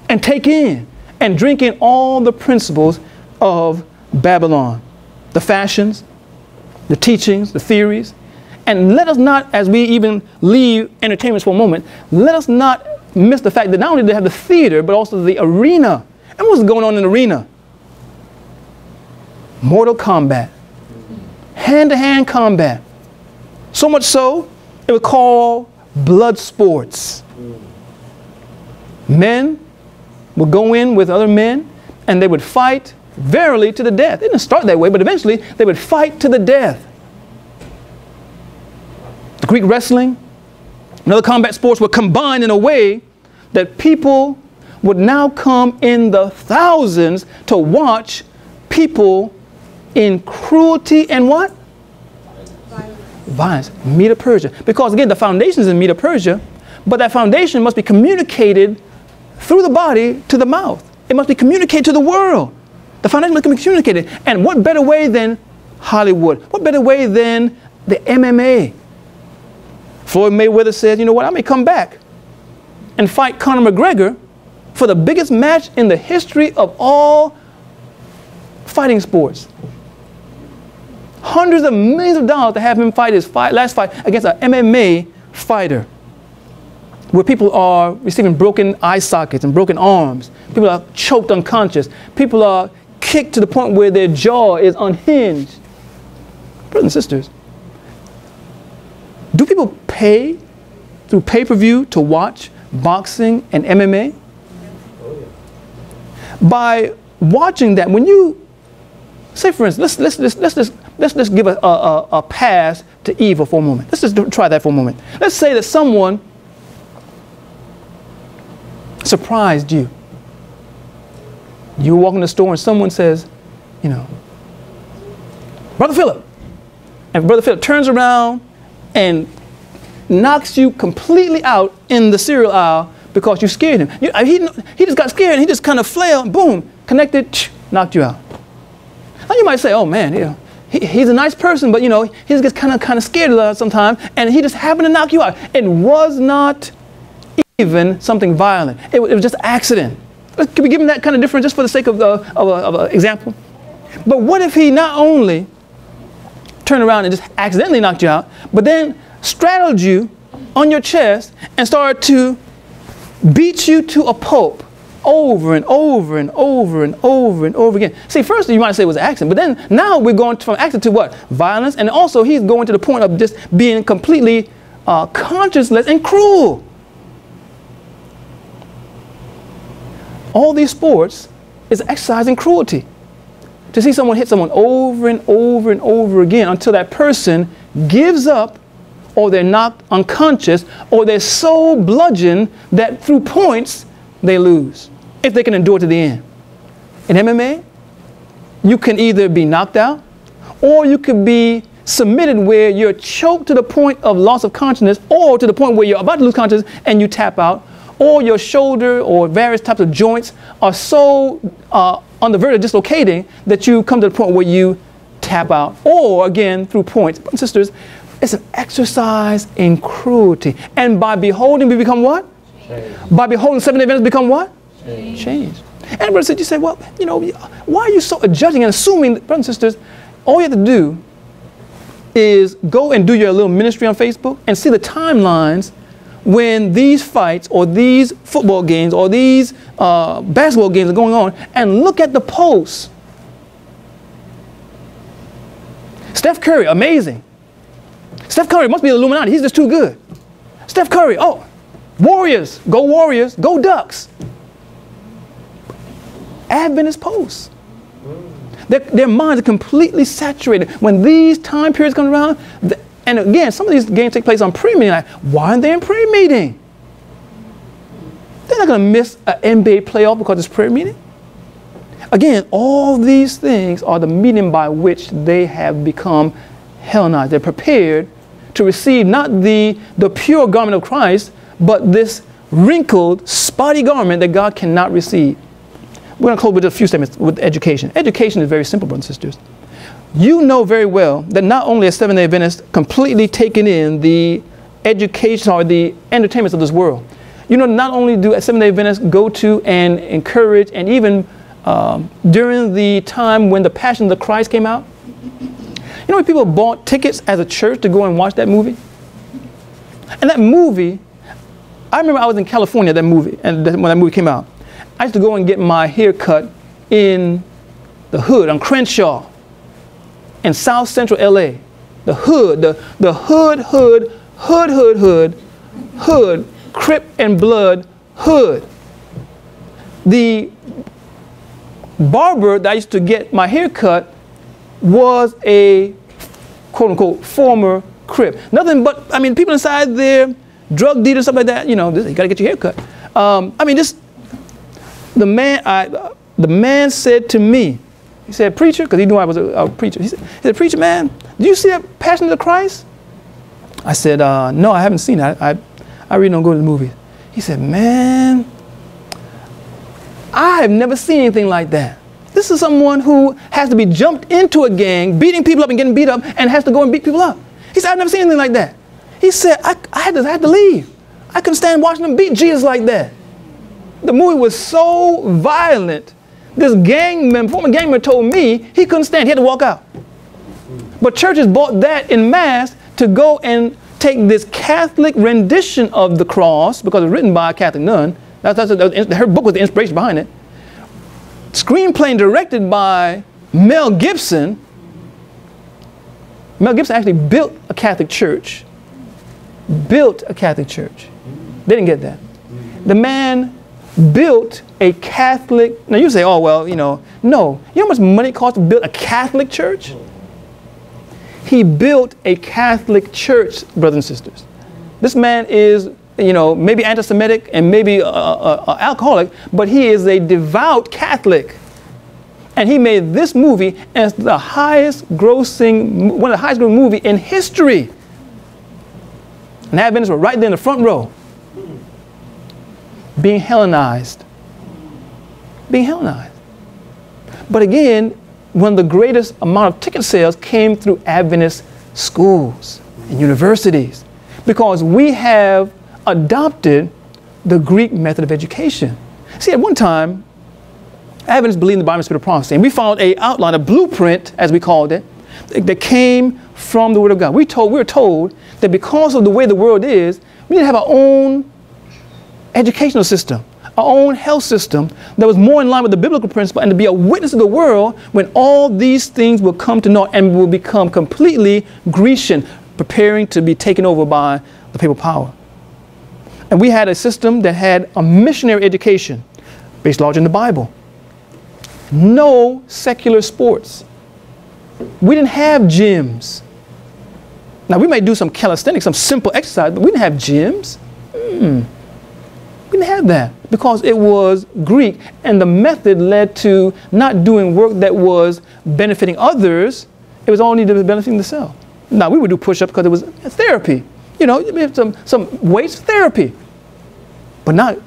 and take in and drink in all the principles of Babylon. The fashions, the teachings, the theories. And let us not, as we even leave entertainment for a moment, let us not miss the fact that not only do they have the theater, but also the arena and what's going on in the arena? Mortal combat, hand to hand combat. So much so, it would call blood sports. Men would go in with other men and they would fight verily to the death. It didn't start that way, but eventually they would fight to the death. The Greek wrestling and other combat sports were combined in a way that people would now come in the thousands to watch people in cruelty and what? Violence. Violence. Medo Persia. Because again, the foundation is in Medo Persia, but that foundation must be communicated through the body to the mouth. It must be communicated to the world. The foundation must be communicated. And what better way than Hollywood? What better way than the MMA? Floyd Mayweather says, you know what, I may come back and fight Conor McGregor for the biggest match in the history of all fighting sports. Hundreds of millions of dollars to have him fight his fight, last fight against an MMA fighter where people are receiving broken eye sockets and broken arms. People are choked unconscious. People are kicked to the point where their jaw is unhinged. Brothers and sisters, do people pay through pay per view to watch boxing and MMA? By watching that, when you say, for instance, let's, let's, let's, let's, let's, let's give a, a, a pass to evil for a moment. Let's just try that for a moment. Let's say that someone surprised you. You walk in the store and someone says, you know, Brother Philip. And Brother Philip turns around and knocks you completely out in the cereal aisle because you scared him. You, he, he just got scared and he just kind of flailed, boom, connected, knocked you out. Now you might say, oh man, yeah, he, he's a nice person, but you know, he gets kind of kind of scared sometimes, and he just happened to knock you out. It was not even something violent. It, it was just accident. Can we give him that kind of difference just for the sake of, the, of an example? But what if he not only turned around and just accidentally knocked you out, but then straddled you on your chest and started to beat you to a pulp over and over and over and over and over again. See, first you might say it was accident, but then now we're going from accident to what? Violence, and also he's going to the point of just being completely uh, conscienceless and cruel. All these sports is exercising cruelty. To see someone hit someone over and over and over again until that person gives up or they're knocked unconscious or they're so bludgeoned that through points they lose if they can endure to the end. In MMA, you can either be knocked out or you could be submitted where you're choked to the point of loss of consciousness or to the point where you're about to lose consciousness and you tap out or your shoulder or various types of joints are so uh, on the verge of dislocating that you come to the point where you tap out or again through points. Brothers and sisters, it's an exercise in cruelty. And by beholding, we become what? Change. By beholding seven events, become what? Change. Change. And brother said, you say, well, you know, why are you so judging and assuming, brothers and sisters, all you have to do is go and do your little ministry on Facebook and see the timelines when these fights or these football games or these uh, basketball games are going on and look at the posts. Steph Curry, amazing. Steph Curry must be the Illuminati. He's just too good. Steph Curry, oh, Warriors, go Warriors, go Ducks. Adventist posts. Their, their minds are completely saturated. When these time periods come around, the, and again, some of these games take place on pre-meeting. Like, why aren't they in pre-meeting? They're not going to miss an NBA playoff because it's prayer meeting. Again, all these things are the medium by which they have become Hellenized. They're prepared to receive not the, the pure garment of Christ, but this wrinkled, spotty garment that God cannot receive. We're going to close with a few statements with education. Education is very simple, brothers and sisters. You know very well that not only is Seventh day Adventist completely taken in the education or the entertainments of this world, you know, not only do Seventh day Adventists go to and encourage, and even um, during the time when the Passion of the Christ came out, you know, people bought tickets as a church to go and watch that movie? And that movie, I remember I was in California that movie, and when that movie came out. I used to go and get my hair cut in the hood on Crenshaw in South Central LA. The hood, the, the hood, hood, hood, hood, hood hood, Crip and Blood hood. The barber that I used to get my hair cut was a quote unquote former Crip. Nothing but, I mean, people inside there, drug dealers, stuff like that, you know, this, you gotta get your hair cut. Um, I mean, just, the man, I, the man said to me, he said, preacher, because he knew I was a, a preacher. He said, he said, preacher, man, do you see that Passion of the Christ? I said, uh, no, I haven't seen it. I, I, I really don't go to the movies. He said, man, I have never seen anything like that. This is someone who has to be jumped into a gang, beating people up and getting beat up, and has to go and beat people up. He said, I've never seen anything like that. He said, I, I, had, to, I had to leave. I couldn't stand watching them beat Jesus like that. The movie was so violent. This gang member, former gang member told me he couldn't stand. He had to walk out. But churches bought that in mass to go and take this Catholic rendition of the cross, because it was written by a Catholic nun. That's, that's, that's, her book was the inspiration behind it. Screenplay directed by Mel Gibson. Mel Gibson actually built a Catholic church. Built a Catholic church. They didn't get that. The man built a Catholic. Now you say, oh, well, you know, no. You know how much money it costs to build a Catholic church? He built a Catholic church, brothers and sisters. This man is, you know, maybe anti Semitic and maybe alcoholic, but he is a devout Catholic. And he made this movie as the highest grossing, one of the highest grossing movie in history. And Adventists were right there in the front row being Hellenized. Being Hellenized. But again, one of the greatest amount of ticket sales came through Adventist schools and universities because we have adopted the Greek method of education. See, at one time, Adventists believed in the Bible and Spirit of prophecy, and we found a outline, a blueprint, as we called it, that came from the Word of God. We told, we were told that because of the way the world is, we need to have our own educational system, our own health system that was more in line with the biblical principle and to be a witness to the world when all these things will come to naught and will become completely Grecian, preparing to be taken over by the papal power. And we had a system that had a missionary education based largely in the Bible. No secular sports. We didn't have gyms. Now, we might do some calisthenics, some simple exercise, but we didn't have gyms. Mm. We didn't have that because it was Greek, and the method led to not doing work that was benefiting others. It was only benefiting the self. Now, we would do push-ups because it was therapy. You know, some, some weights therapy, but not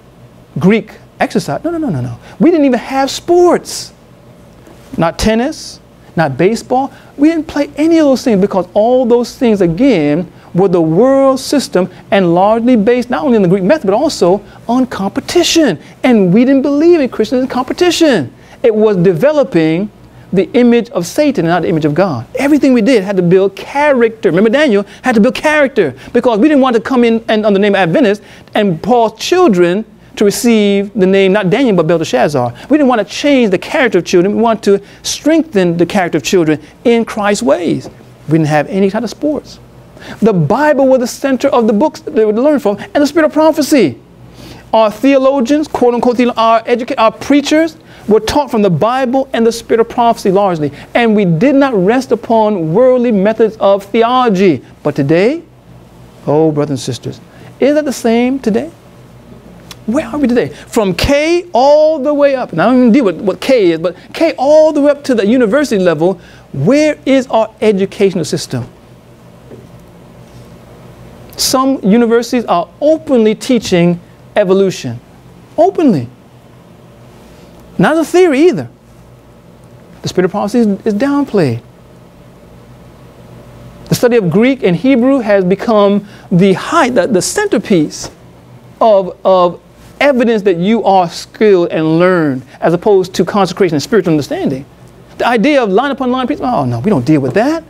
Greek exercise. No, no, no, no, no. We didn't even have sports. Not tennis, not baseball. We didn't play any of those things because all those things, again, were the world system and largely based not only on the Greek method, but also on competition. And we didn't believe in Christians in competition. It was developing the image of Satan and not the image of God. Everything we did had to build character. Remember, Daniel had to build character because we didn't want to come in and under the name of Adventist and Paul's children to receive the name, not Daniel, but Belteshazzar. We didn't want to change the character of children. We want to strengthen the character of children in Christ's ways. We didn't have any kind of sports. The Bible was the center of the books that they would learn from, and the spirit of prophecy. Our theologians, quote unquote, our, our preachers were taught from the Bible and the spirit of prophecy largely. And we did not rest upon worldly methods of theology. But today, oh, brothers and sisters, is that the same today? Where are we today? From K all the way up. Now, I don't even deal with what K is, but K all the way up to the university level. Where is our educational system? Some universities are openly teaching evolution. Openly. Not a theory either. The spirit of prophecy is, is downplayed. The study of Greek and Hebrew has become the height, the, the centerpiece of, of evidence that you are skilled and learned as opposed to consecration and spiritual understanding. The idea of line upon line oh no, we don't deal with that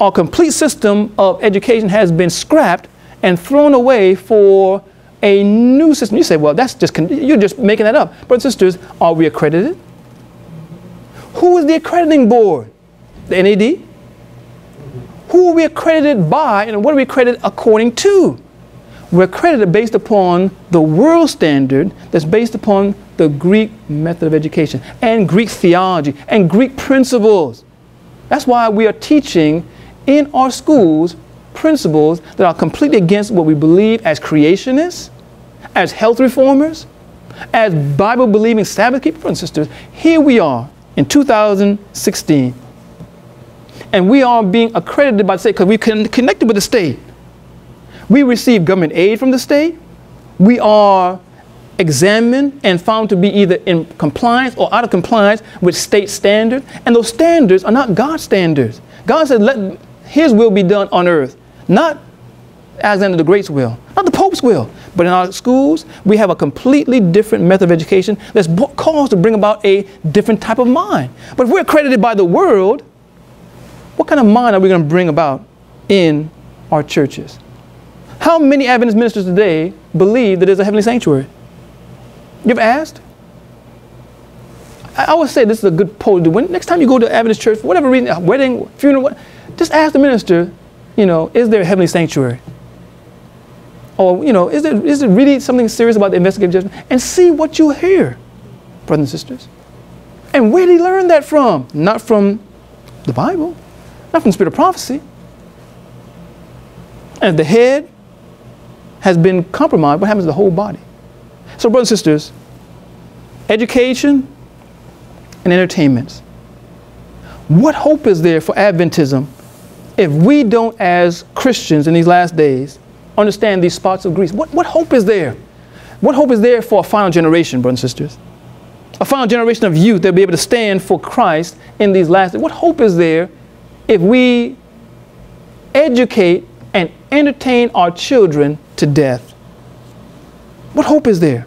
our complete system of education has been scrapped and thrown away for a new system. You say, well, that's just, you're just making that up. Brothers and sisters, are we accredited? Who is the accrediting board? The NAD? Who are we accredited by and what are we accredited according to? We're credited based upon the world standard that's based upon the Greek method of education and Greek theology and Greek principles. That's why we are teaching in our schools principles that are completely against what we believe as creationists, as health reformers, as Bible believing Sabbath keepers and sisters. Here we are in 2016. And we are being accredited by the state because we connected with the state. We receive government aid from the state. We are examined and found to be either in compliance or out of compliance with state standards. And those standards are not God's standards. God said, let his will be done on earth, not Alexander the Great's will, not the Pope's will. But in our schools, we have a completely different method of education that's caused to bring about a different type of mind. But if we're accredited by the world, what kind of mind are we going to bring about in our churches? How many Adventist ministers today believe that there's a heavenly sanctuary? You've asked? I, would say this is a good poll to do. When, next time you go to Adventist church, for whatever reason, a wedding, funeral, what, just ask the minister, you know, is there a heavenly sanctuary? Or, you know, is there, is there really something serious about the investigative judgment? And see what you hear, brothers and sisters. And where did he learn that from? Not from the Bible, not from the spirit of prophecy. And the head has been compromised, what happens to the whole body? So, brothers and sisters, education and entertainments. What hope is there for Adventism if we don't, as Christians in these last days, understand these spots of Greece? What, what hope is there? What hope is there for a final generation, brothers and sisters? A final generation of youth that'll be able to stand for Christ in these last days. What hope is there if we educate and entertain our children to death. What hope is there?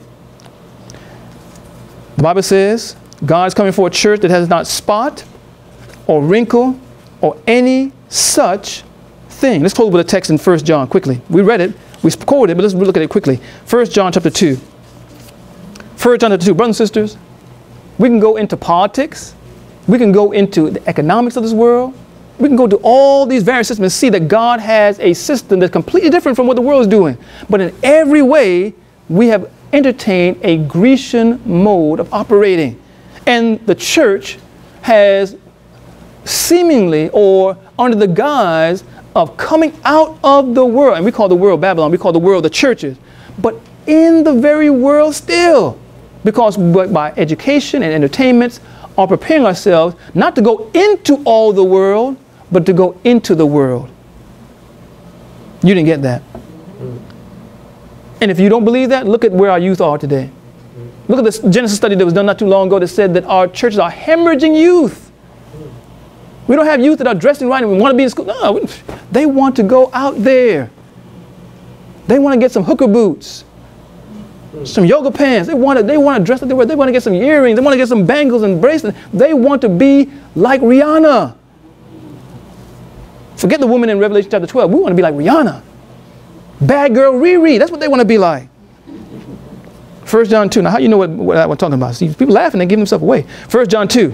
The Bible says God is coming for a church that has not spot or wrinkle or any such thing. Let's close with a text in 1 John quickly. We read it, we quoted it, but let's look at it quickly. 1 John chapter 2. 1 John chapter 2. Brothers and sisters, we can go into politics, we can go into the economics of this world, we can go to all these various systems and see that God has a system that's completely different from what the world is doing. But in every way, we have entertained a Grecian mode of operating. And the church has seemingly or under the guise of coming out of the world, and we call the world Babylon, we call the world the churches, but in the very world still. Because by education and entertainments are preparing ourselves not to go into all the world, but to go into the world. You didn't get that. And if you don't believe that, look at where our youth are today. Look at this Genesis study that was done not too long ago that said that our churches are hemorrhaging youth. We don't have youth that are dressing right and want to be in school. No, they want to go out there. They want to get some hooker boots, some yoga pants. They want to, they want to dress like they wear. They want to get some earrings. They want to get some bangles and bracelets. They want to be like Rihanna. Forget the woman in Revelation chapter 12. We want to be like Rihanna. Bad girl Riri. That's what they want to be like. 1 John 2. Now, how you know what, what I'm talking about? See, people laughing, they give themselves away. 1 John 2.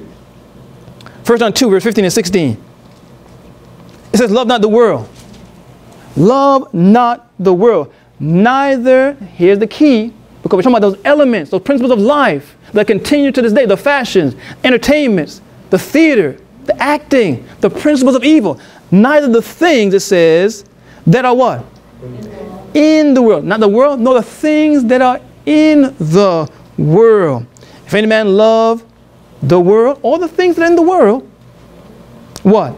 1 John 2, verse 15 and 16. It says, Love not the world. Love not the world. Neither, here's the key, because we're talking about those elements, those principles of life that continue to this day the fashions, entertainments, the theater, the acting, the principles of evil neither the things, it says, that are what? In the world. Not the world, nor the things that are in the world. If any man love the world, all the things that are in the world, what?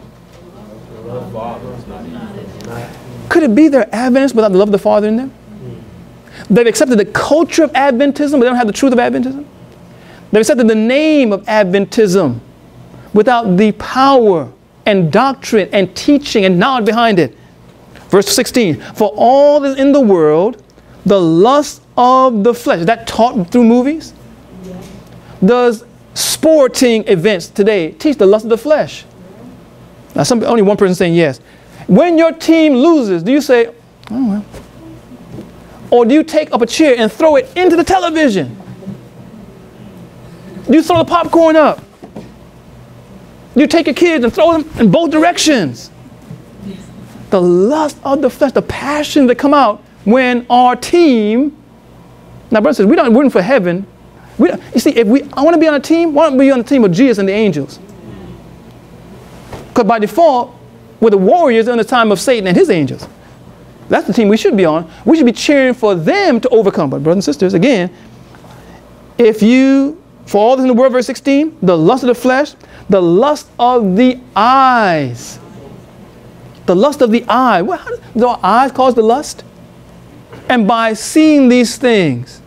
Could it be they're Adventists without the love of the Father in them? They've accepted the culture of Adventism, but they don't have the truth of Adventism. They've accepted the name of Adventism without the power and doctrine and teaching and knowledge behind it. Verse 16, for all is in the world, the lust of the flesh. Is that taught through movies? Does sporting events today teach the lust of the flesh? Now, some, only one person saying yes. When your team loses, do you say, oh well? Or do you take up a chair and throw it into the television? Do you throw the popcorn up? You take your kids and throw them in both directions. The lust of the flesh, the passion that come out when our team, now, brothers, we're not rooting for heaven. We, don't, you see, if we, I want to be on a team, why don't we be on the team of Jesus and the angels? Because by default, we're the warriors in the time of Satan and his angels. That's the team we should be on. We should be cheering for them to overcome. But, brothers and sisters, again, if you, for all this in the world, verse 16, the lust of the flesh, the lust of the eyes. The lust of the eye. How, do our eyes cause the lust? And by seeing these things,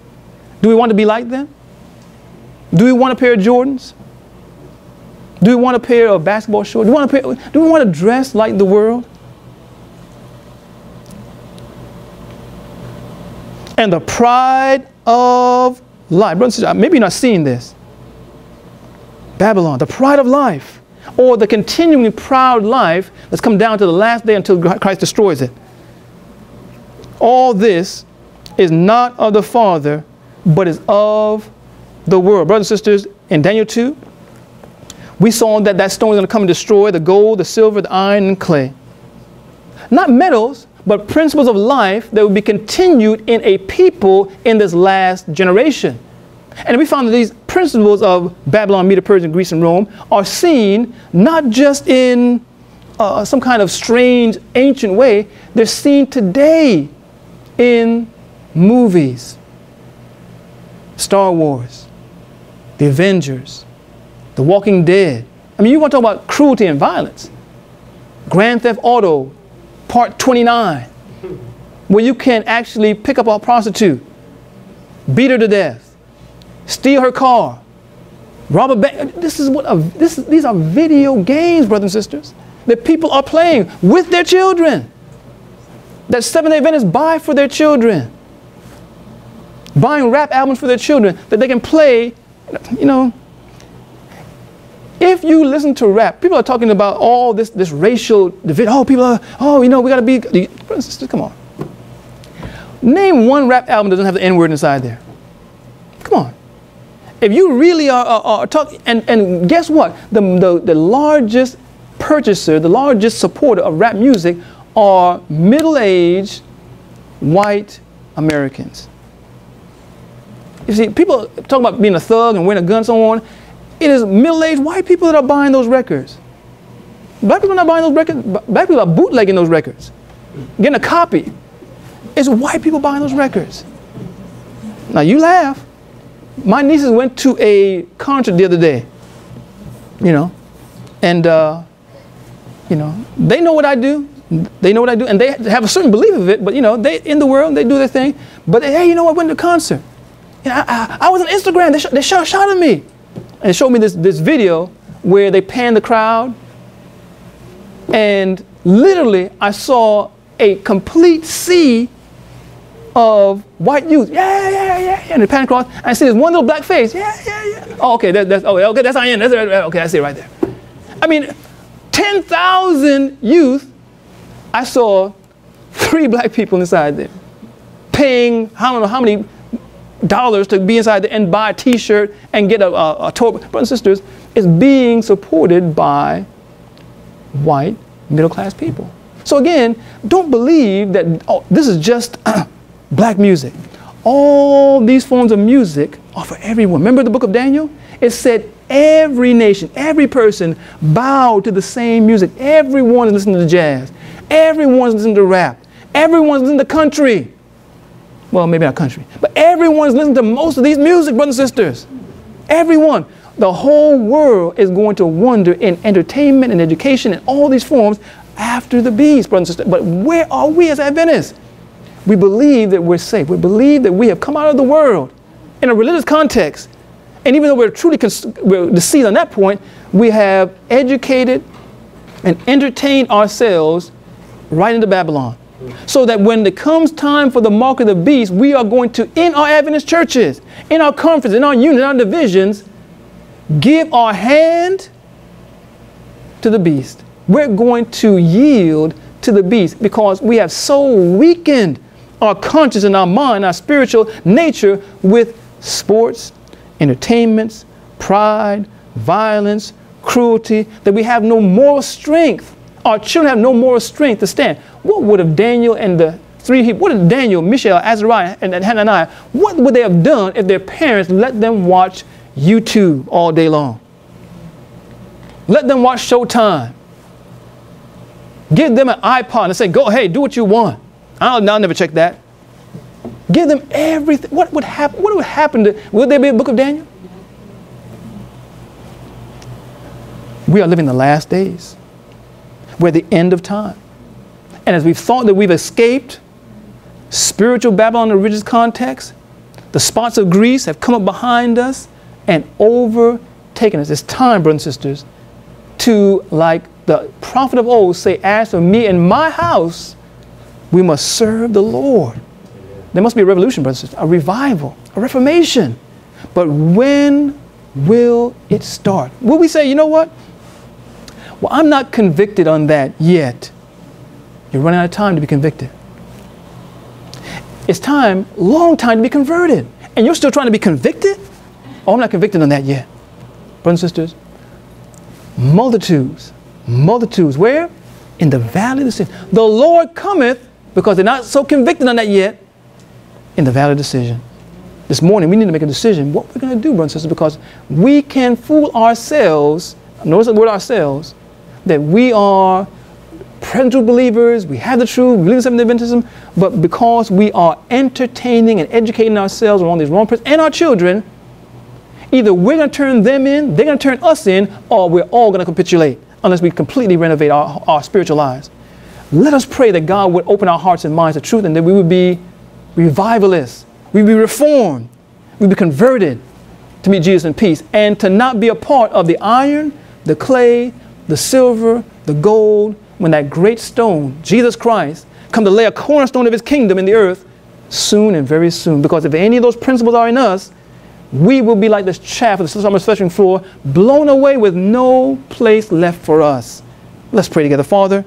do we want to be like them? Do we want a pair of Jordans? Do we want a pair of basketball shorts? Do we want, pair, do we want to dress like the world? And the pride of life. Brothers maybe you're not seeing this. Babylon, the pride of life, or the continually proud life that's come down to the last day until Christ destroys it. All this is not of the Father, but is of the world. Brothers and sisters, in Daniel 2, we saw that that stone is going to come and destroy the gold, the silver, the iron, and clay. Not metals, but principles of life that will be continued in a people in this last generation. And we found that these principles of Babylon, Medo Persia, Greece, and Rome are seen not just in uh, some kind of strange ancient way, they're seen today in movies. Star Wars, The Avengers, The Walking Dead. I mean, you want to talk about cruelty and violence. Grand Theft Auto, Part 29, where you can actually pick up a prostitute, beat her to death, steal her car, rob a bank. This is what a, this, these are video games, brothers and sisters, that people are playing with their children. That Seventh-day Adventists buy for their children buying rap albums for their children that they can play, you know. If you listen to rap, people are talking about all this, this racial division. Oh, people are, oh, you know, we got to be, brothers and sisters, come on. Name one rap album that doesn't have the N word inside there. Come on. If you really are, are, are talking, and, and guess what? The, the, the largest purchaser, the largest supporter of rap music are middle aged white Americans. You see, people talk about being a thug and wearing a gun and so on. It is middle-aged white people that are buying those records. Black people are not buying those records. Black people are bootlegging those records, getting a copy. It's white people buying those records. Now you laugh. My nieces went to a concert the other day, you know, and uh, you know they know what I do. They know what I do, and they have a certain belief of it. But you know, they in the world they do their thing. But hey, you know, I went to a concert. You know, I, I, I, was on Instagram. They, sh they shot at me. And showed me this, this video where they panned the crowd. And literally, I saw a complete sea of white youth. Yeah, yeah, yeah, yeah. And they pan across. And I see this one little black face. Yeah, yeah, yeah. Oh, okay. That, that's, oh, okay, that's I. That's, okay, I see it right there. I mean, 10,000 youth. I saw three black people inside there paying, I don't know how many dollars to be inside there and buy a t-shirt and get a, a, a tote. Brothers and sisters, is being supported by white middle-class people. So again, don't believe that oh, this is just [CLEARS THROAT] black music. All these forms of music are for everyone. Remember the book of Daniel? It said every nation, every person bowed to the same music. Everyone is listening to jazz. Everyone's listening to rap. Everyone's listening to country. Well, maybe not country. But everyone's listening to most of these music, brothers and sisters. Everyone. The whole world is going to wonder in entertainment and education and all these forms after the beast, brothers and sisters. But where are we as Adventists? We believe that we're safe. We believe that we have come out of the world in a religious context. And even though we're truly we're deceived on that point, we have educated and entertained ourselves right into Babylon so that when it comes time for the mark of the beast, we are going to, in our Adventist churches, in our conferences, in our units, in our divisions, give our hand to the beast. We're going to yield to the beast because we have so weakened our conscience and our mind, our spiritual nature with sports, entertainments, pride, violence, cruelty, that we have no moral strength. Our children have no moral strength to stand. What would have Daniel and the three What did Daniel, Mishael, Azariah, and, and Hananiah, what would they have done if their parents let them watch YouTube all day long? Let them watch Showtime. Give them an iPod and say, go, hey, do what you want. I'll, never check that. Give them everything. What would happen? What would happen to, will there be a book of Daniel? We are living the last days. We're at the end of time. And as we've thought that we've escaped spiritual Babylon in the religious context, the spots of Greece have come up behind us and overtaken us. It's time, brothers and sisters, to, like the prophet of old, say, As for me and my house, we must serve the Lord. There must be a revolution, brothers and sisters, a revival, a reformation. But when will it start? Will we say, you know what? Well, I'm not convicted on that yet. You're running out of time to be convicted. It's time, long time to be converted. And you're still trying to be convicted? Oh, I'm not convicted on that yet. Brothers and sisters, multitudes, multitudes, where? In the valley of the sin. The Lord cometh, because they're not so convicted on that yet, in the of decision. This morning, we need to make a decision what we're going to do, brothers and sisters, because we can fool ourselves, notice the word ourselves, that we are present believers, we have the truth, we believe in Seventh-day Adventism, but because we are entertaining and educating ourselves on these wrong principles and our children, either we're going to turn them in, they're going to turn us in, or we're all going to capitulate unless we completely renovate our, our spiritual lives. Let us pray that God would open our hearts and minds to truth and that we would be revivalists, we'd be reformed, we'd be converted to meet Jesus in peace, and to not be a part of the iron, the clay, the silver, the gold, when that great stone, Jesus Christ, come to lay a cornerstone of his kingdom in the earth soon and very soon. Because if any of those principles are in us, we will be like this chaff of the summer's threshing floor, blown away with no place left for us. Let's pray together. Father,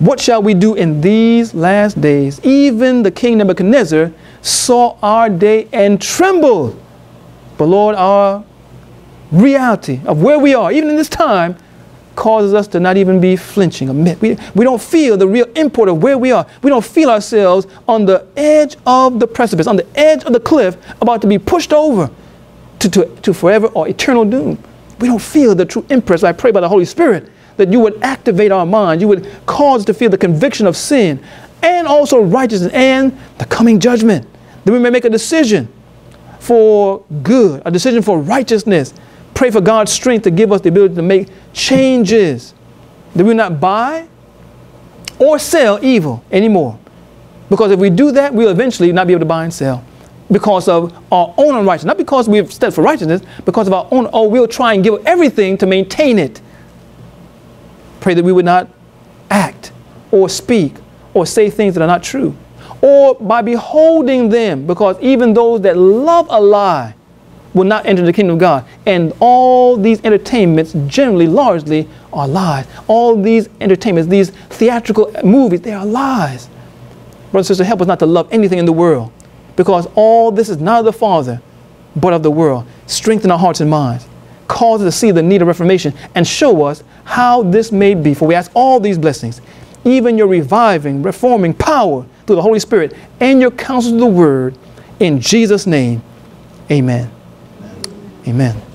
what shall we do in these last days? Even the king Nebuchadnezzar saw our day and trembled. But Lord, our reality of where we are, even in this time, causes us to not even be flinching. We, we don't feel the real import of where we are. We don't feel ourselves on the edge of the precipice, on the edge of the cliff, about to be pushed over to, to, to forever or eternal doom. We don't feel the true impress. I pray by the Holy Spirit that you would activate our minds. You would cause us to feel the conviction of sin and also righteousness and the coming judgment. That we may make a decision for good, a decision for righteousness, Pray for God's strength to give us the ability to make changes. That we not buy or sell evil anymore. Because if we do that, we'll eventually not be able to buy and sell because of our own unrighteousness. Not because we've stepped for righteousness, because of our own, oh, we'll try and give everything to maintain it. Pray that we would not act or speak or say things that are not true. Or by beholding them, because even those that love a lie will not enter the kingdom of God. And all these entertainments generally, largely, are lies. All these entertainments, these theatrical movies, they are lies. Brothers and sisters, help us not to love anything in the world because all this is not of the Father, but of the world. Strengthen our hearts and minds. Cause us to see the need of reformation and show us how this may be. For we ask all these blessings, even your reviving, reforming power through the Holy Spirit and your counsel of the Word. In Jesus' name, amen. Amen.